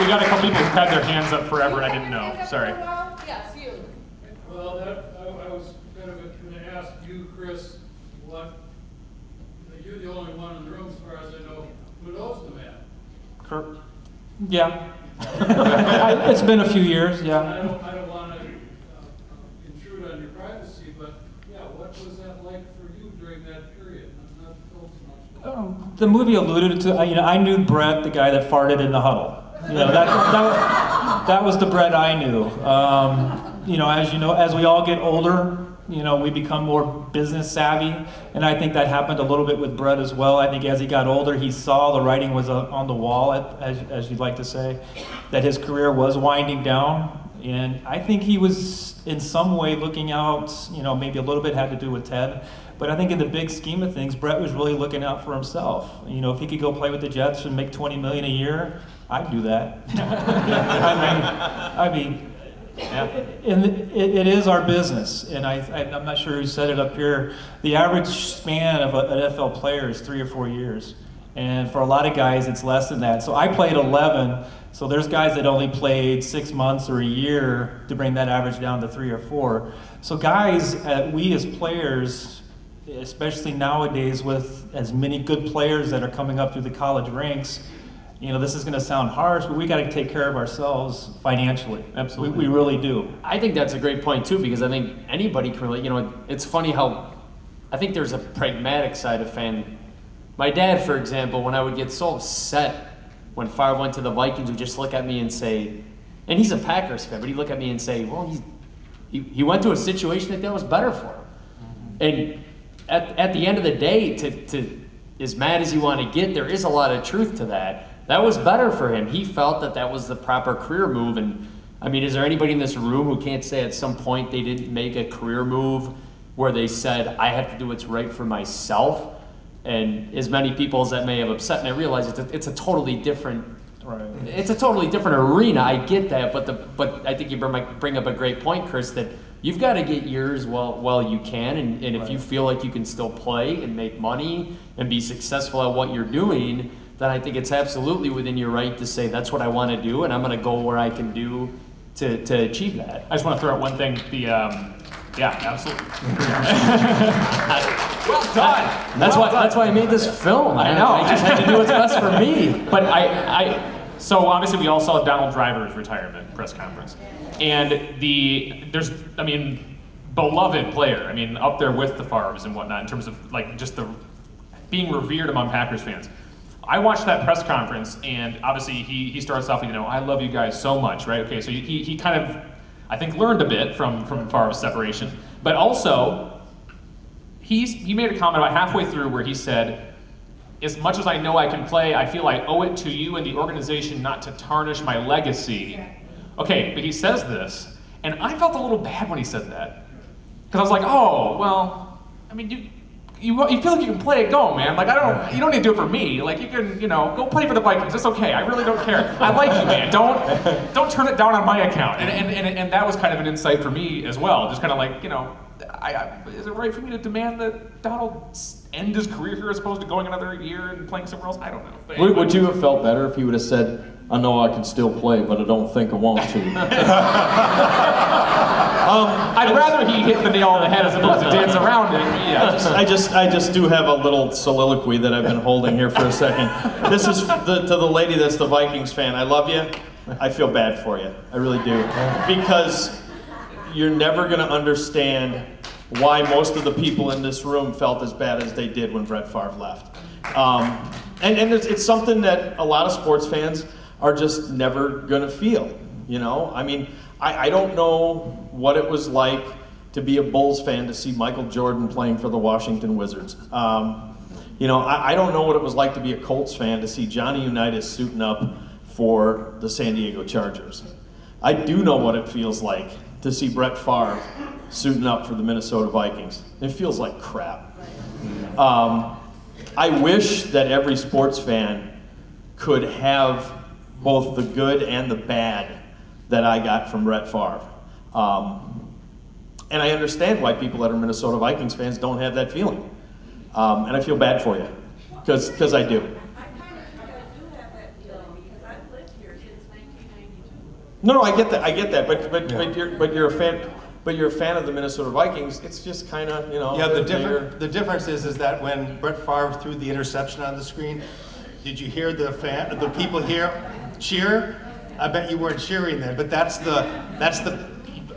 Speaker 2: We got a couple people who've had their hands up forever and I didn't know. Sorry.
Speaker 9: Yes, you.
Speaker 12: Well, that, I, I was kind of going to ask you, Chris, what, you're the only one in the room, as far as I know, who knows the man.
Speaker 4: Kirk? Yeah. I- (laughs) it's been a few years,
Speaker 12: I
Speaker 4: yeah.
Speaker 12: don't, I don't want to intrude on your privacy, but, yeah, what was that like for you during that period? Not not Phil so much.
Speaker 4: Um, The movie alluded to, you know, I knew Brett, the guy that farted in the huddle. You know, that, that, that was the Brett I knew. Um, you know, as you know, as we all get older, you know, we become more business savvy, and I think that happened a little bit with Brett as well. I think as he got older, he saw the writing was uh, on the wall, as, as you'd like to say, that his career was winding down, and I think he was in some way looking out. You know, maybe a little bit had to do with Ted, but I think in the big scheme of things, Brett was really looking out for himself. You know, if he could go play with the Jets and make 20 million a year, I'd do that. (laughs) I mean, I mean, and it, it is our business, and I, I, am not sure who said it up here. The average span of an NFL player is three or four years, and for a lot of guys, it's less than that. So I played 11. So there's guys that only played six months or a year to bring that average down to three or four. So guys, uh, we as players, especially nowadays with as many good players that are coming up through the college ranks you know, this is going to sound harsh, but we got to take care of ourselves financially.
Speaker 2: Absolutely.
Speaker 4: We, we, really do.
Speaker 3: I think that's a great point too, because I think anybody can relate. You know, it's funny how I think there's a pragmatic side of fan. My dad, for example, when I would get so upset when Favre went to the Vikings, would just look at me and say, and he's a Packers fan, but he'd look at me and say, well, he's, he, he went to a situation that that was better for him. And at, at the end of the day, to, to as mad as you want to get, there is a lot of truth to that that was better for him. He felt that that was the proper career move. And I mean, is there anybody in this room who can't say at some point they didn't make a career move where they said, I have to do what's right for myself? And as many people as that may have upset, and I realize it's a, it's a totally different
Speaker 4: Right.
Speaker 3: It's a totally different arena. I get that, but the but I think you bring up a great point, Chris. That you've got to get yours while while you can, and, and if right. you feel like you can still play and make money and be successful at what you're doing, then I think it's absolutely within your right to say that's what I want to do, and I'm going to go where I can do to, to achieve that.
Speaker 2: I just want to throw out one thing. The um, yeah, absolutely. (laughs)
Speaker 3: well done. That's well why done. that's why I made this film.
Speaker 2: I know.
Speaker 3: I just had to do what's best for me. (laughs)
Speaker 2: But I, I so obviously we all saw Donald Driver's retirement press conference, and the there's I mean beloved player. I mean up there with the Favres and whatnot in terms of like just the being revered among Packers fans. I watched that press conference, and obviously he, he starts off, you know, I love you guys so much, right? Okay, so he, he kind of, I think, learned a bit from, from Favre's separation. But also, he's, he made a comment about halfway through where he said, as much as I know I can play, I feel I owe it to you and the organization not to tarnish my legacy. Okay, but he says this, and I felt a little bad when he said that. Because I was like, oh, well, I mean, you, you, you feel like you can play it, go, man. Like, I don't, you don't need to do it for me. Like, you can, you know, go play for the Vikings. It's okay. I really don't care. I like you, man. Don't, don't turn it down on my account. And, and, and, and that was kind of an insight for me as well. Just kind of like, you know, I, I, is it right for me to demand that Donald end his career here as opposed to going another year and playing somewhere else? I don't know.
Speaker 5: Would, would you have felt better if he would have said, I know I can still play, but I don't think I want to. (laughs) um,
Speaker 2: I'd rather he hit the nail on the head as opposed to dance around it.
Speaker 5: Yeah, I just, I just, I just do have a little soliloquy that I've been holding here for a second. This is the, to the lady that's the Vikings fan. I love you. I feel bad for you. I really do. Because you're never going to understand why most of the people in this room felt as bad as they did when Brett Favre left. Um, and and it's, it's something that a lot of sports fans are just never going to feel. You know, I mean, I, I don't know what it was like to be a Bulls fan to see Michael Jordan playing for the Washington Wizards. Um, you know, I, I, don't know what it was like to be a Colts fan to see Johnny Unitas suiting up for the San Diego Chargers. I do know what it feels like to see Brett Favre suiting up for the Minnesota Vikings. It feels like crap. Um, I wish that every sports fan could have both the good and the bad that I got from Brett Favre. Um, and I understand why people that are Minnesota Vikings fans don't have that feeling. Um, and I feel bad for you, because I do. No, no, I get that. I get that. But but, yeah. but you're but you're a fan. But you're a fan of the Minnesota Vikings. It's just kind of you know.
Speaker 6: Yeah, the difference the difference is is that when Brett Favre threw the interception on the screen, did you hear the fan the people here cheer? I bet you weren't cheering then, but that's the that's the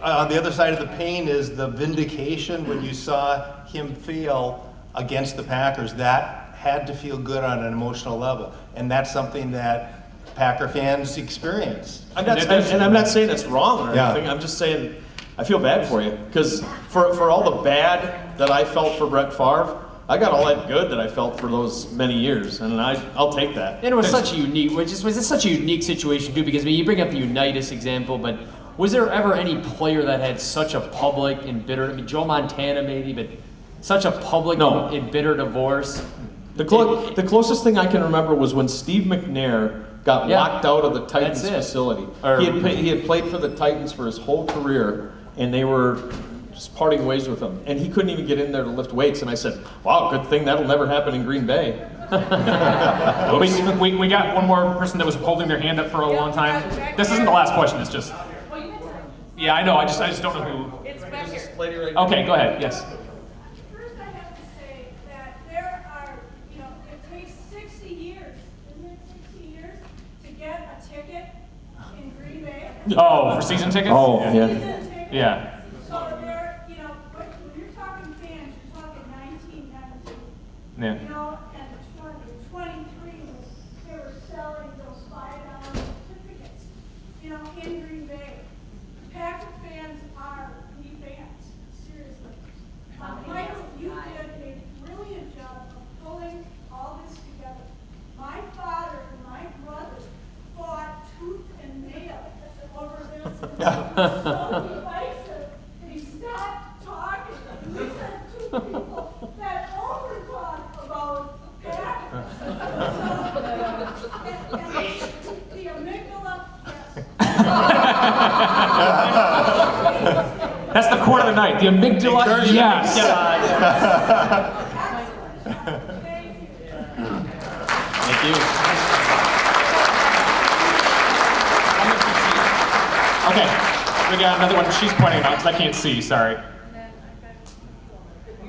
Speaker 6: uh, on the other side of the pain is the vindication when you saw him fail against the Packers. That had to feel good on an emotional level, and that's something that Packer fans experience.
Speaker 5: I'm not, and I'm not saying it's wrong or yeah. anything. I'm just saying I feel bad for you because for, for all the bad that I felt for Brett Favre, I got all that good that I felt for those many years, and I I'll take that.
Speaker 3: And it was such a unique, which is was such a unique situation too, because I mean, you bring up the Unitas example, but was there ever any player that had such a public and bitter? I mean, Joe Montana maybe, but such a public
Speaker 5: No.
Speaker 3: and bitter divorce.
Speaker 5: The, clo- the closest thing I can remember was when Steve McNair got
Speaker 3: Yeah.
Speaker 5: locked out of the Titans facility.
Speaker 3: Or-
Speaker 5: he, had he had played for the Titans for his whole career, and they were just parting ways with him. And he couldn't even get in there to lift weights. And I said, "Wow, good thing that'll never happen in Green Bay." (laughs)
Speaker 2: we, we, we got one more person that was holding their hand up for a long time. This isn't the last question. It's just. Yeah, I know. I just I just don't know who.
Speaker 7: It's back here.
Speaker 2: Okay, go ahead. Yes.
Speaker 13: First, I have to say that there are, you know, it takes 60 years, isn't it 60 years, to get a ticket in Green Bay?
Speaker 2: Oh, for season tickets?
Speaker 5: Oh, yeah.
Speaker 13: Season ticket.
Speaker 2: Yeah.
Speaker 13: So there, you know, when when you're talking fans, you're talking 1992.
Speaker 2: Yeah.
Speaker 13: You know, and the 20, 23, they were selling those five dollar certificates, you know, in Green Bay. Packer fans are the fans, seriously. Uh, Michael, you did a brilliant job of pulling all this together. My father and my brother fought tooth and nail over this. (laughs) So divisive, and he stopped talking, and we said two people that over talk about Packers. So, and- and The amygdala,
Speaker 2: That's the quote of night. The amygdala. Yes.
Speaker 5: Thank you.
Speaker 2: Okay. We got another one. She's pointing out because I can't see. Sorry.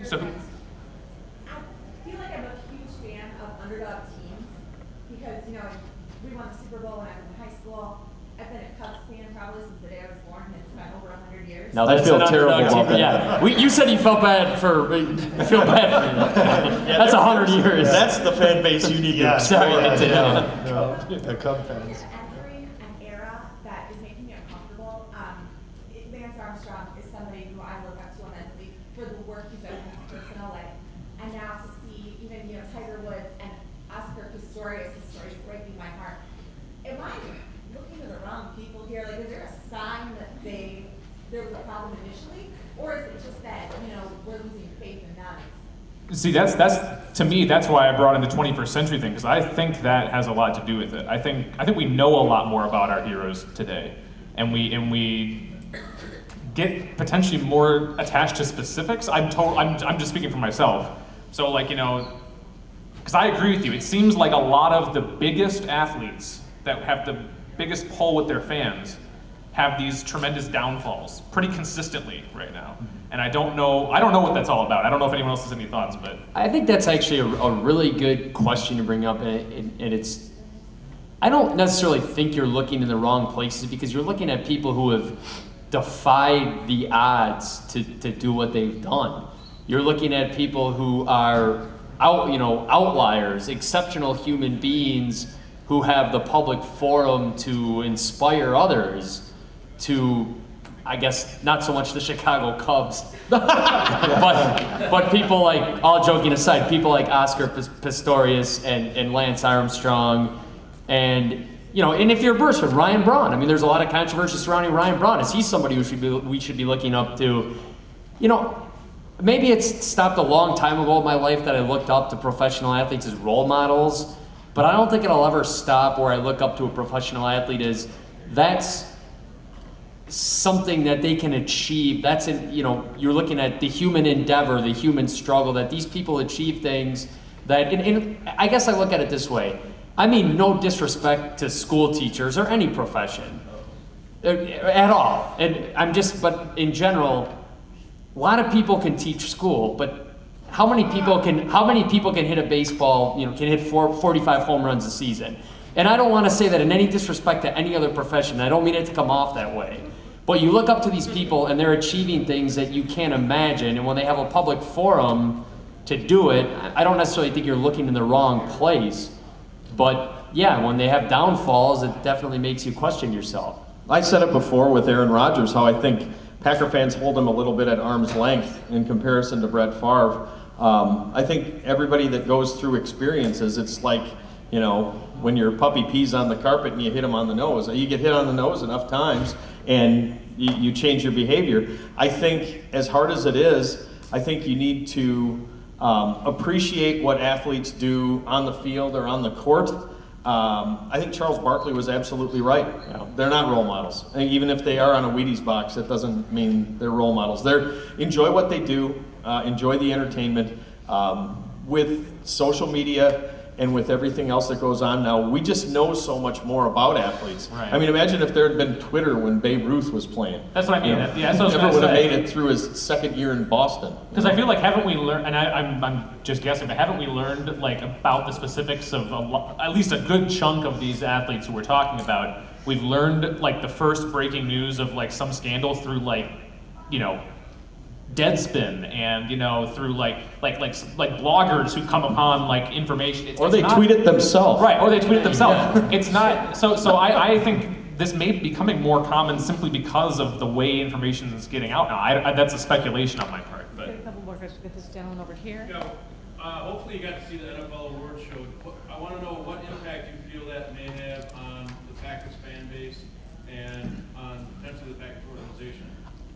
Speaker 2: So. who-
Speaker 14: I feel like I'm a huge fan of underdog teams because, you know, we won the Super Bowl when I was in high school. I've been a Cubs fan probably since the day I was born, and it's been over 100 years.
Speaker 3: Now
Speaker 5: I
Speaker 3: that's
Speaker 5: feel terrible
Speaker 3: underdog
Speaker 5: about
Speaker 3: team.
Speaker 5: that.
Speaker 3: Yeah, we, you said you felt bad for. I feel bad for you. that's a hundred years.
Speaker 5: That's the fan base you need to
Speaker 3: Sorry,
Speaker 5: explore.
Speaker 3: that's it.
Speaker 6: No, the Cub fans.
Speaker 14: entering an era that is making me uncomfortable. Um, it- Lance Armstrong is somebody who I look up to immensely for the work he's done in his personal life. And now to see even, you know, Tiger Woods and Oscar Pistorius, his story is breaking my heart. Am I looking to the wrong people here? Like, is there a sign that they, there was a problem initially? Or is it just that, you know, we're losing faith in them?
Speaker 2: See, that's that's to me. That's why I brought in the 21st century thing because I think that has a lot to do with it. I think I think we know a lot more about our heroes today, and we and we get potentially more attached to specifics. I'm told. I'm I'm just speaking for myself. So like you know, because I agree with you. It seems like a lot of the biggest athletes that have the biggest pull with their fans have these tremendous downfalls pretty consistently right now. And I don't know. I don't know what that's all about. I don't know if anyone else has any thoughts, but
Speaker 3: I think that's actually a, a really good question to bring up, and, it, and it's. I don't necessarily think you're looking in the wrong places because you're looking at people who have defied the odds to, to do what they've done. You're looking at people who are out, you know, outliers, exceptional human beings who have the public forum to inspire others to, I guess, not so much the Chicago Cubs, (laughs) but but people like, all joking aside, people like Oscar Pis- Pistorius and, and Lance Armstrong, and you know, and if you're versed with Ryan Braun, I mean, there's a lot of controversy surrounding Ryan Braun. Is he somebody who should be we should be looking up to? You know, maybe it's stopped a long time ago in my life that I looked up to professional athletes as role models, but I don't think it'll ever stop where I look up to a professional athlete as that's something that they can achieve. That's in, you know, you're looking at the human endeavor, the human struggle, that these people achieve things that, and, and I guess I look at it this way. I mean, no disrespect to school teachers or any profession uh, at all. And I'm just, but in general, a lot of people can teach school, but how many people can how many people can hit a baseball, you know, can hit four, 45 home runs a season? And I don't want to say that in any disrespect to any other profession. I don't mean it to come off that way. But you look up to these people and they're achieving things that you can't imagine. And when they have a public forum to do it, I don't necessarily think you're looking in the wrong place. But yeah, when they have downfalls, it definitely makes you question yourself.
Speaker 5: I said it before with Aaron Rodgers how I think Packer fans hold him a little bit at arm's length in comparison to Brett Favre. Um, I think everybody that goes through experiences, it's like, you know, when your puppy pees on the carpet and you hit him on the nose. You get hit on the nose enough times and you, you change your behavior. I think, as hard as it is, I think you need to um, appreciate what athletes do on the field or on the court. Um, I think Charles Barkley was absolutely right. You know, they're not role models. And even if they are on a Wheaties box, that doesn't mean they're role models. They're enjoy what they do, uh, enjoy the entertainment. Um, with social media and with everything else that goes on now, we just know so much more about athletes.
Speaker 2: Right.
Speaker 5: I mean, imagine if there had been Twitter when Babe Ruth was playing.
Speaker 2: That's what I mean.
Speaker 5: You know,
Speaker 2: Yeah, that's what I was
Speaker 5: would have made it through his second year in Boston.
Speaker 2: Because I feel like haven't we learned, and I, I'm, I'm just guessing, but haven't we learned like about the specifics of a lo- at least a good chunk of these athletes who we're talking about? We've learned like the first breaking news of like some scandal through like, you know, Deadspin and you know through like like like like bloggers who come upon like information. It's,
Speaker 5: Or
Speaker 2: it's
Speaker 5: they
Speaker 2: not-
Speaker 5: tweet it themselves.
Speaker 2: Right, or they tweet it themselves. It's not so. So I, I think this may be becoming more common simply because of the way information is getting out now. I, I, that's a speculation on my part, but.
Speaker 1: A couple more questions. Get this gentleman over here.
Speaker 12: You know, uh, hopefully you got to see the NFL awards show. I want to know what impact you feel that may have on the Packers fan base and on potentially the Packers organization.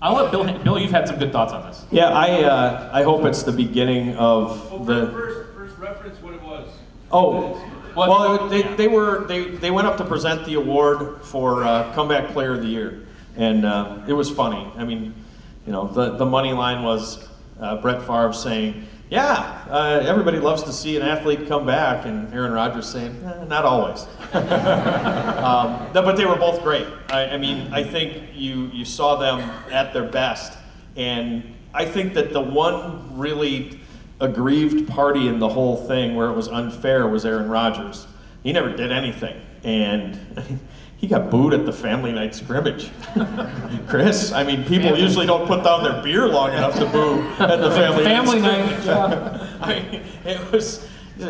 Speaker 2: I'll let Bill. Bill, you've had some good thoughts on this.
Speaker 5: Yeah, I uh, I hope it's the beginning of the.
Speaker 12: first, first reference what it was.
Speaker 5: Oh, well, they, they were they, they went up to present the award for uh, comeback player of the year, and uh, it was funny. I mean, you know, the the money line was uh, Brett Favre saying, "Yeah, uh, everybody loves to see an athlete come back," and Aaron Rodgers saying, "Eh, "Not always." (laughs) um, but they were both great. I, I mean, I think you you saw them at their best, and I think that the one really aggrieved party in the whole thing where it was unfair was Aaron Rodgers. He never did anything, and (laughs) he got booed at the family night scrimmage. (laughs) Chris, I mean, people
Speaker 4: Family.
Speaker 5: usually don't put down their beer long enough to boo at the family,
Speaker 4: Family
Speaker 5: night. scrimmage. (laughs) I mean, it was.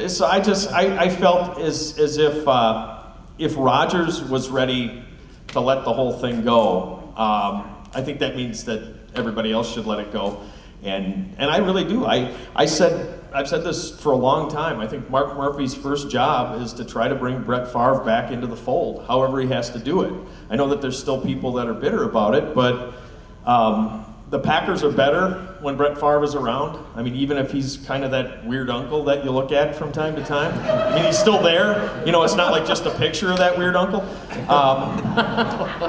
Speaker 5: So I just I, I felt as as if uh, if Rodgers was ready to let the whole thing go, um, I think that means that everybody else should let it go. And and I really do. I I said I've said this for a long time. I think Mark Murphy's first job is to try to bring Brett Favre back into the fold, however he has to do it. I know that there's still people that are bitter about it, but um, the Packers are better when Brett Favre is around. I mean, even if he's kind of that weird uncle that you look at from time to time. I mean, he's still there. You know, it's not like just a picture of that weird uncle. Um,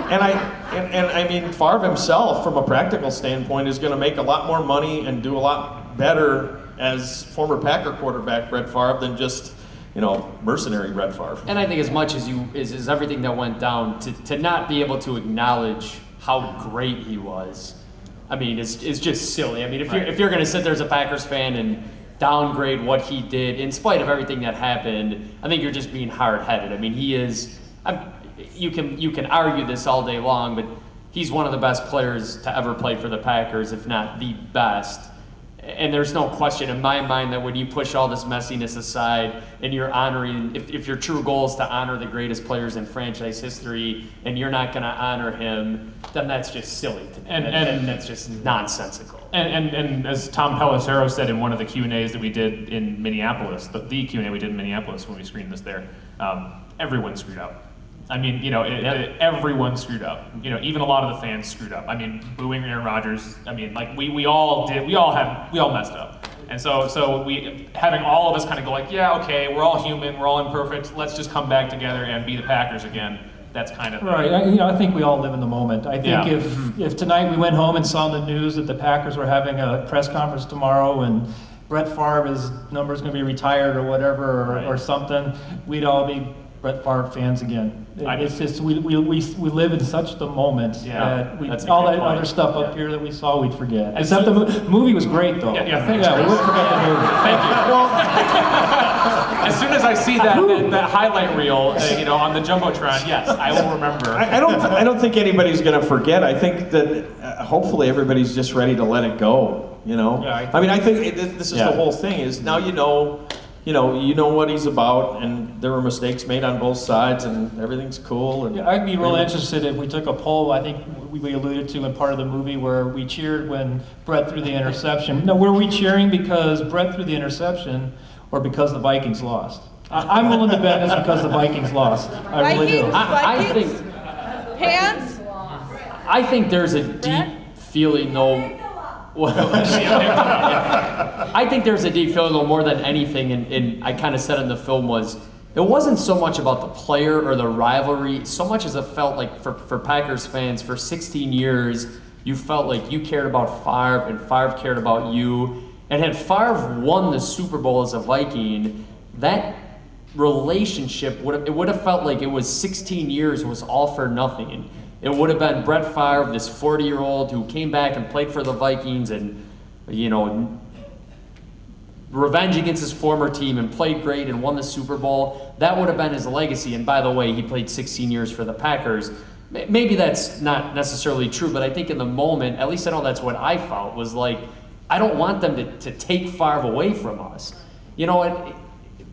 Speaker 5: and I and, and I mean, Favre himself, from a practical standpoint, is going to make a lot more money and do a lot better as former Packer quarterback Brett Favre than just you know mercenary Brett Favre.
Speaker 3: And I think as much as you is, is everything that went down to, to not be able to acknowledge how great he was, I mean, it's, it's just silly. I mean, if you're if you're gonna sit there as a Packers fan and downgrade what he did in spite of everything that happened, I think you're just being hard headed. I mean, he is. I'm, you can you can argue this all day long, but he's one of the best players to ever play for the Packers, if not the best. And there's no question in my mind that when you push all this messiness aside and you're honoring, if, if your true goal is to honor the greatest players in franchise history and you're not going to honor him, then that's just silly to me.
Speaker 2: And-
Speaker 3: That-
Speaker 2: and-
Speaker 3: that's just nonsensical.
Speaker 2: And, and, and as Tom Pelissero said in one of the Q and A's that we did in Minneapolis, the, the Q and A we did in Minneapolis when we screened this there, um, everyone screwed up. I mean, you know, it, it, everyone screwed up. You know, even a lot of the fans screwed up. I mean, booing Aaron Rodgers. I mean, like we, we all did. We all have we all messed up. And so so we having all of us kind of go like, yeah, okay, we're all human, we're all imperfect. Let's just come back together and be the Packers again. That's kind of
Speaker 4: Right, I, you know, I think we all live in the moment. I think
Speaker 2: Yeah.
Speaker 4: if, mm-hmm. if tonight we went home and saw the news that the Packers were having a press conference tomorrow and Brett Favre, his number's gonna be retired or whatever, or, or something, we'd all be Brett Favre fans again. It-
Speaker 2: I-
Speaker 4: It's just, we, we, we, we live in such the moment
Speaker 2: Yeah,
Speaker 4: that we,
Speaker 2: that's
Speaker 4: all that
Speaker 2: point.
Speaker 4: other stuff up here that we saw, we'd forget.
Speaker 2: And
Speaker 4: Except
Speaker 2: so-
Speaker 4: the mo- movie was great though.
Speaker 2: Yeah, yeah, thanks,
Speaker 4: Yeah, we wouldn't forget the movie.
Speaker 2: Thank you. (laughs) as soon as I see that, that, that highlight reel, uh, you know, on the jumbotron, yes, I will remember.
Speaker 5: I, I don't. I don't think anybody's going to forget. I think that uh, hopefully everybody's just ready to let it go. You know.
Speaker 4: Yeah, I-
Speaker 5: I, mean, I think it, this is
Speaker 2: Yeah.
Speaker 5: the whole thing. Is now you know, you know, you know what he's about, and there were mistakes made on both sides, and everything's cool. And
Speaker 4: Yeah, I'd be real interested if we took a poll, I think we we alluded to in part of the movie where we cheered when Brett threw the interception. No, were we cheering because Brett threw the interception or because the Vikings lost? I, I'm willing to bet it's because the Vikings lost. I really do.
Speaker 3: I, I
Speaker 1: Vikings?
Speaker 3: think
Speaker 1: Hands?
Speaker 3: I think there's a deep feeling though. I think there's a deep feeling though more than anything, and, and I kind of said in the film was it wasn't so much about the player or the rivalry, so much as it felt like for, for Packers fans for 16 years, you felt like you cared about Favre and Favre cared about you. And had Favre won the Super Bowl as a Viking, that relationship would have, it would have felt like it was 16 years was all for nothing. It would have been Brett Favre, this 40 year old who came back and played for the Vikings and, you know, revenge against his former team and played great and won the Super Bowl. That would have been his legacy. And by the way, he played 16 years for the Packers. Maybe that's not necessarily true, but I think in the moment, at least I know that's what I felt, was like, I don't want them to, to take Favre away from us. You know,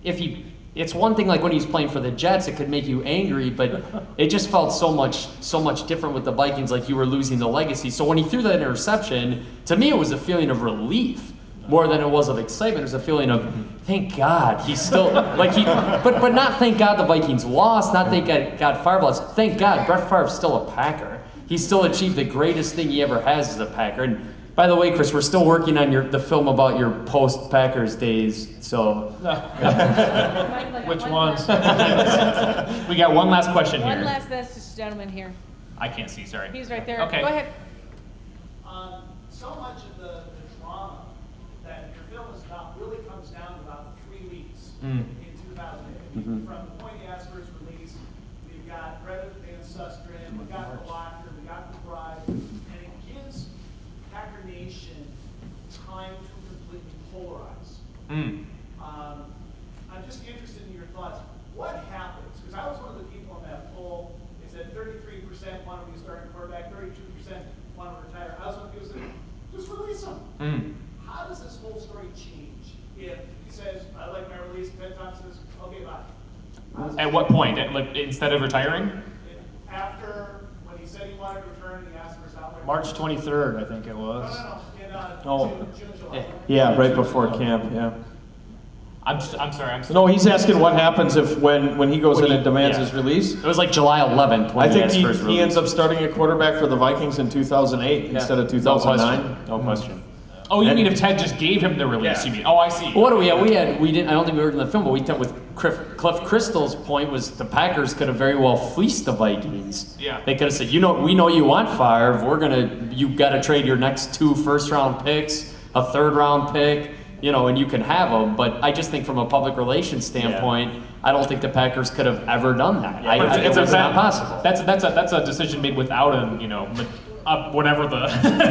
Speaker 3: if he, it's one thing like when he's playing for the Jets, it could make you angry, but (laughs) it just felt so much, so much different with the Vikings, like you were losing the legacy. So when he threw that interception, to me, it was a feeling of relief more than it was of excitement. It was a feeling of, thank God he's still (laughs) like he, but but not thank God the Vikings lost, not thank God, God Favre lost. Thank God Brett Favre's still a Packer. He still achieved the greatest thing he ever has as a Packer. And by the way, Chris, we're still working on your the film about your post Packers days. So
Speaker 4: Which ones?
Speaker 2: we got one last question here.
Speaker 1: One last, that's this gentleman here.
Speaker 2: I can't see, sorry.
Speaker 1: He's right there.
Speaker 2: Okay.
Speaker 1: Go ahead.
Speaker 15: Um, so much of the, the drama that your film is about really comes down to about three weeks
Speaker 2: Mm.
Speaker 15: in 2008.
Speaker 2: Mhm.
Speaker 15: From the point he asked for his release, we've got Greta Van Susteren, we've got the Locker, we got the Bride, and it gives Packer Nation time to completely polarize.
Speaker 2: Mm.
Speaker 15: Um, I'm just interested in your thoughts. What happens? Because I was one of the people on that poll. It said 33% want to be a starting quarterback, 32% want to retire. I was one of the people who said, just release him.
Speaker 2: Mm.
Speaker 15: How does this whole story change if he says, I like my release, Ben Thompson says, okay, bye. How does
Speaker 2: At what point? At, like, instead of retiring?
Speaker 15: After, when he said he wanted to return, he asked for his outright.
Speaker 4: March 23rd, I think it was.
Speaker 15: no, no, in, uh,
Speaker 5: Oh.
Speaker 15: June, June, July.
Speaker 5: Yeah, right before camp, yeah.
Speaker 2: I'm, just, I'm sorry. I'm sorry.
Speaker 5: No, he's asking what happens if, when, when he goes
Speaker 3: When
Speaker 5: in
Speaker 3: he-
Speaker 5: and demands
Speaker 3: yeah.
Speaker 5: his release.
Speaker 3: it was like July 11th when
Speaker 5: I
Speaker 3: he
Speaker 5: think
Speaker 3: asked
Speaker 5: he, he ends up starting a quarterback for the Vikings in 2008 instead of
Speaker 3: No
Speaker 5: 2009.
Speaker 3: question. No question.
Speaker 2: Oh, you mean if Ted just gave him the release? You mean? Oh, I see.
Speaker 3: Well, what do we have? We had we didn't. I don't think we were in the film, but we did with Cliff, Cliff Christl's point was the Packers could have very well fleeced the Vikings.
Speaker 2: Yeah.
Speaker 3: They could have said, you know, we know you want Favre. We're gonna. You got to trade your next two first round picks, a third round pick, you know, and you can have them. But I just think from a public relations standpoint, I don't think the Packers could have ever done that. I,
Speaker 2: But
Speaker 3: I, it was not possible.
Speaker 2: That's that's a that's a decision made without a you know uh, whatever the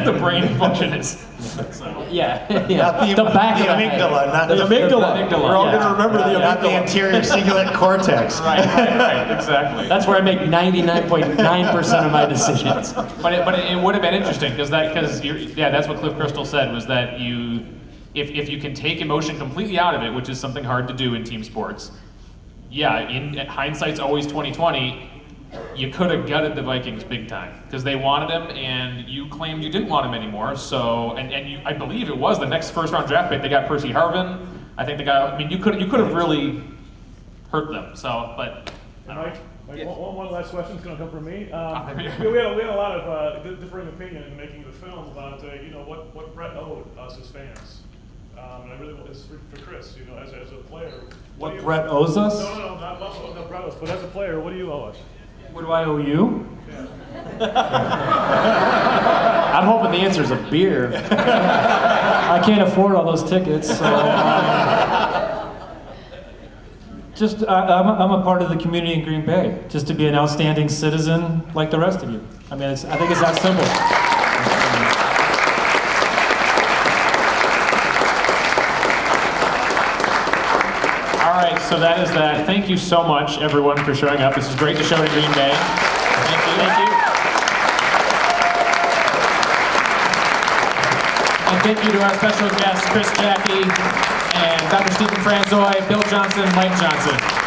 Speaker 2: (laughs) the brain (laughs) function is. So.
Speaker 3: Yeah,
Speaker 6: Not
Speaker 3: yeah.
Speaker 6: the,
Speaker 3: the back
Speaker 6: the
Speaker 3: of the
Speaker 6: amygdala, not
Speaker 5: The
Speaker 6: the,
Speaker 5: amygdala.
Speaker 2: amygdala,
Speaker 5: We're all
Speaker 2: yeah.
Speaker 5: going to remember the
Speaker 6: not the anterior cingulate (laughs) cortex.
Speaker 2: Right, right, right, exactly.
Speaker 3: That's where I make 99.9% of my decisions.
Speaker 2: But it, but it, would have been interesting because that because yeah, that's what Cliff Christl said was that you if if you can take emotion completely out of it, which is something hard to do in team sports. Yeah, in hindsight's always 2020. You could have gutted the Vikings big time because they wanted him, and you claimed you didn't want him anymore. So, and, and you, I believe it was the next first round draft pick. They got Percy Harvin. I think they got. I mean, you could you could have really hurt them. So, but I don't know.
Speaker 10: Mike, Mike, one, one- one last question is going to come from me. Um, (laughs) we, we, had, a- we had a lot of uh, di- differing opinion in the making of the film about uh, you know what, what Brett owed us as fans. Um, and I really want this for, for Chris, you know, as, as a player.
Speaker 4: What
Speaker 10: do you-
Speaker 4: Brett owes us?
Speaker 10: No, no, no, not, not, not Brett owes, but as a player, what do you owe us?
Speaker 4: What do I owe you?
Speaker 3: I'm hoping the answer is a beer.
Speaker 4: I can't afford all those tickets, so. um, just, I, I'm, a, I'm a part of the community in Green Bay. Just to be an outstanding citizen like the rest of you. I mean, it's, I think it's that simple.
Speaker 2: All right, so that is that. Thank you so much, everyone, for showing up. This is great to show in Green Bay. Thank you. Thank you. And thank you to our special guests, Chris Jacke and Dr. Stephen Franzoi, Bill Johnson, Mike Johnson.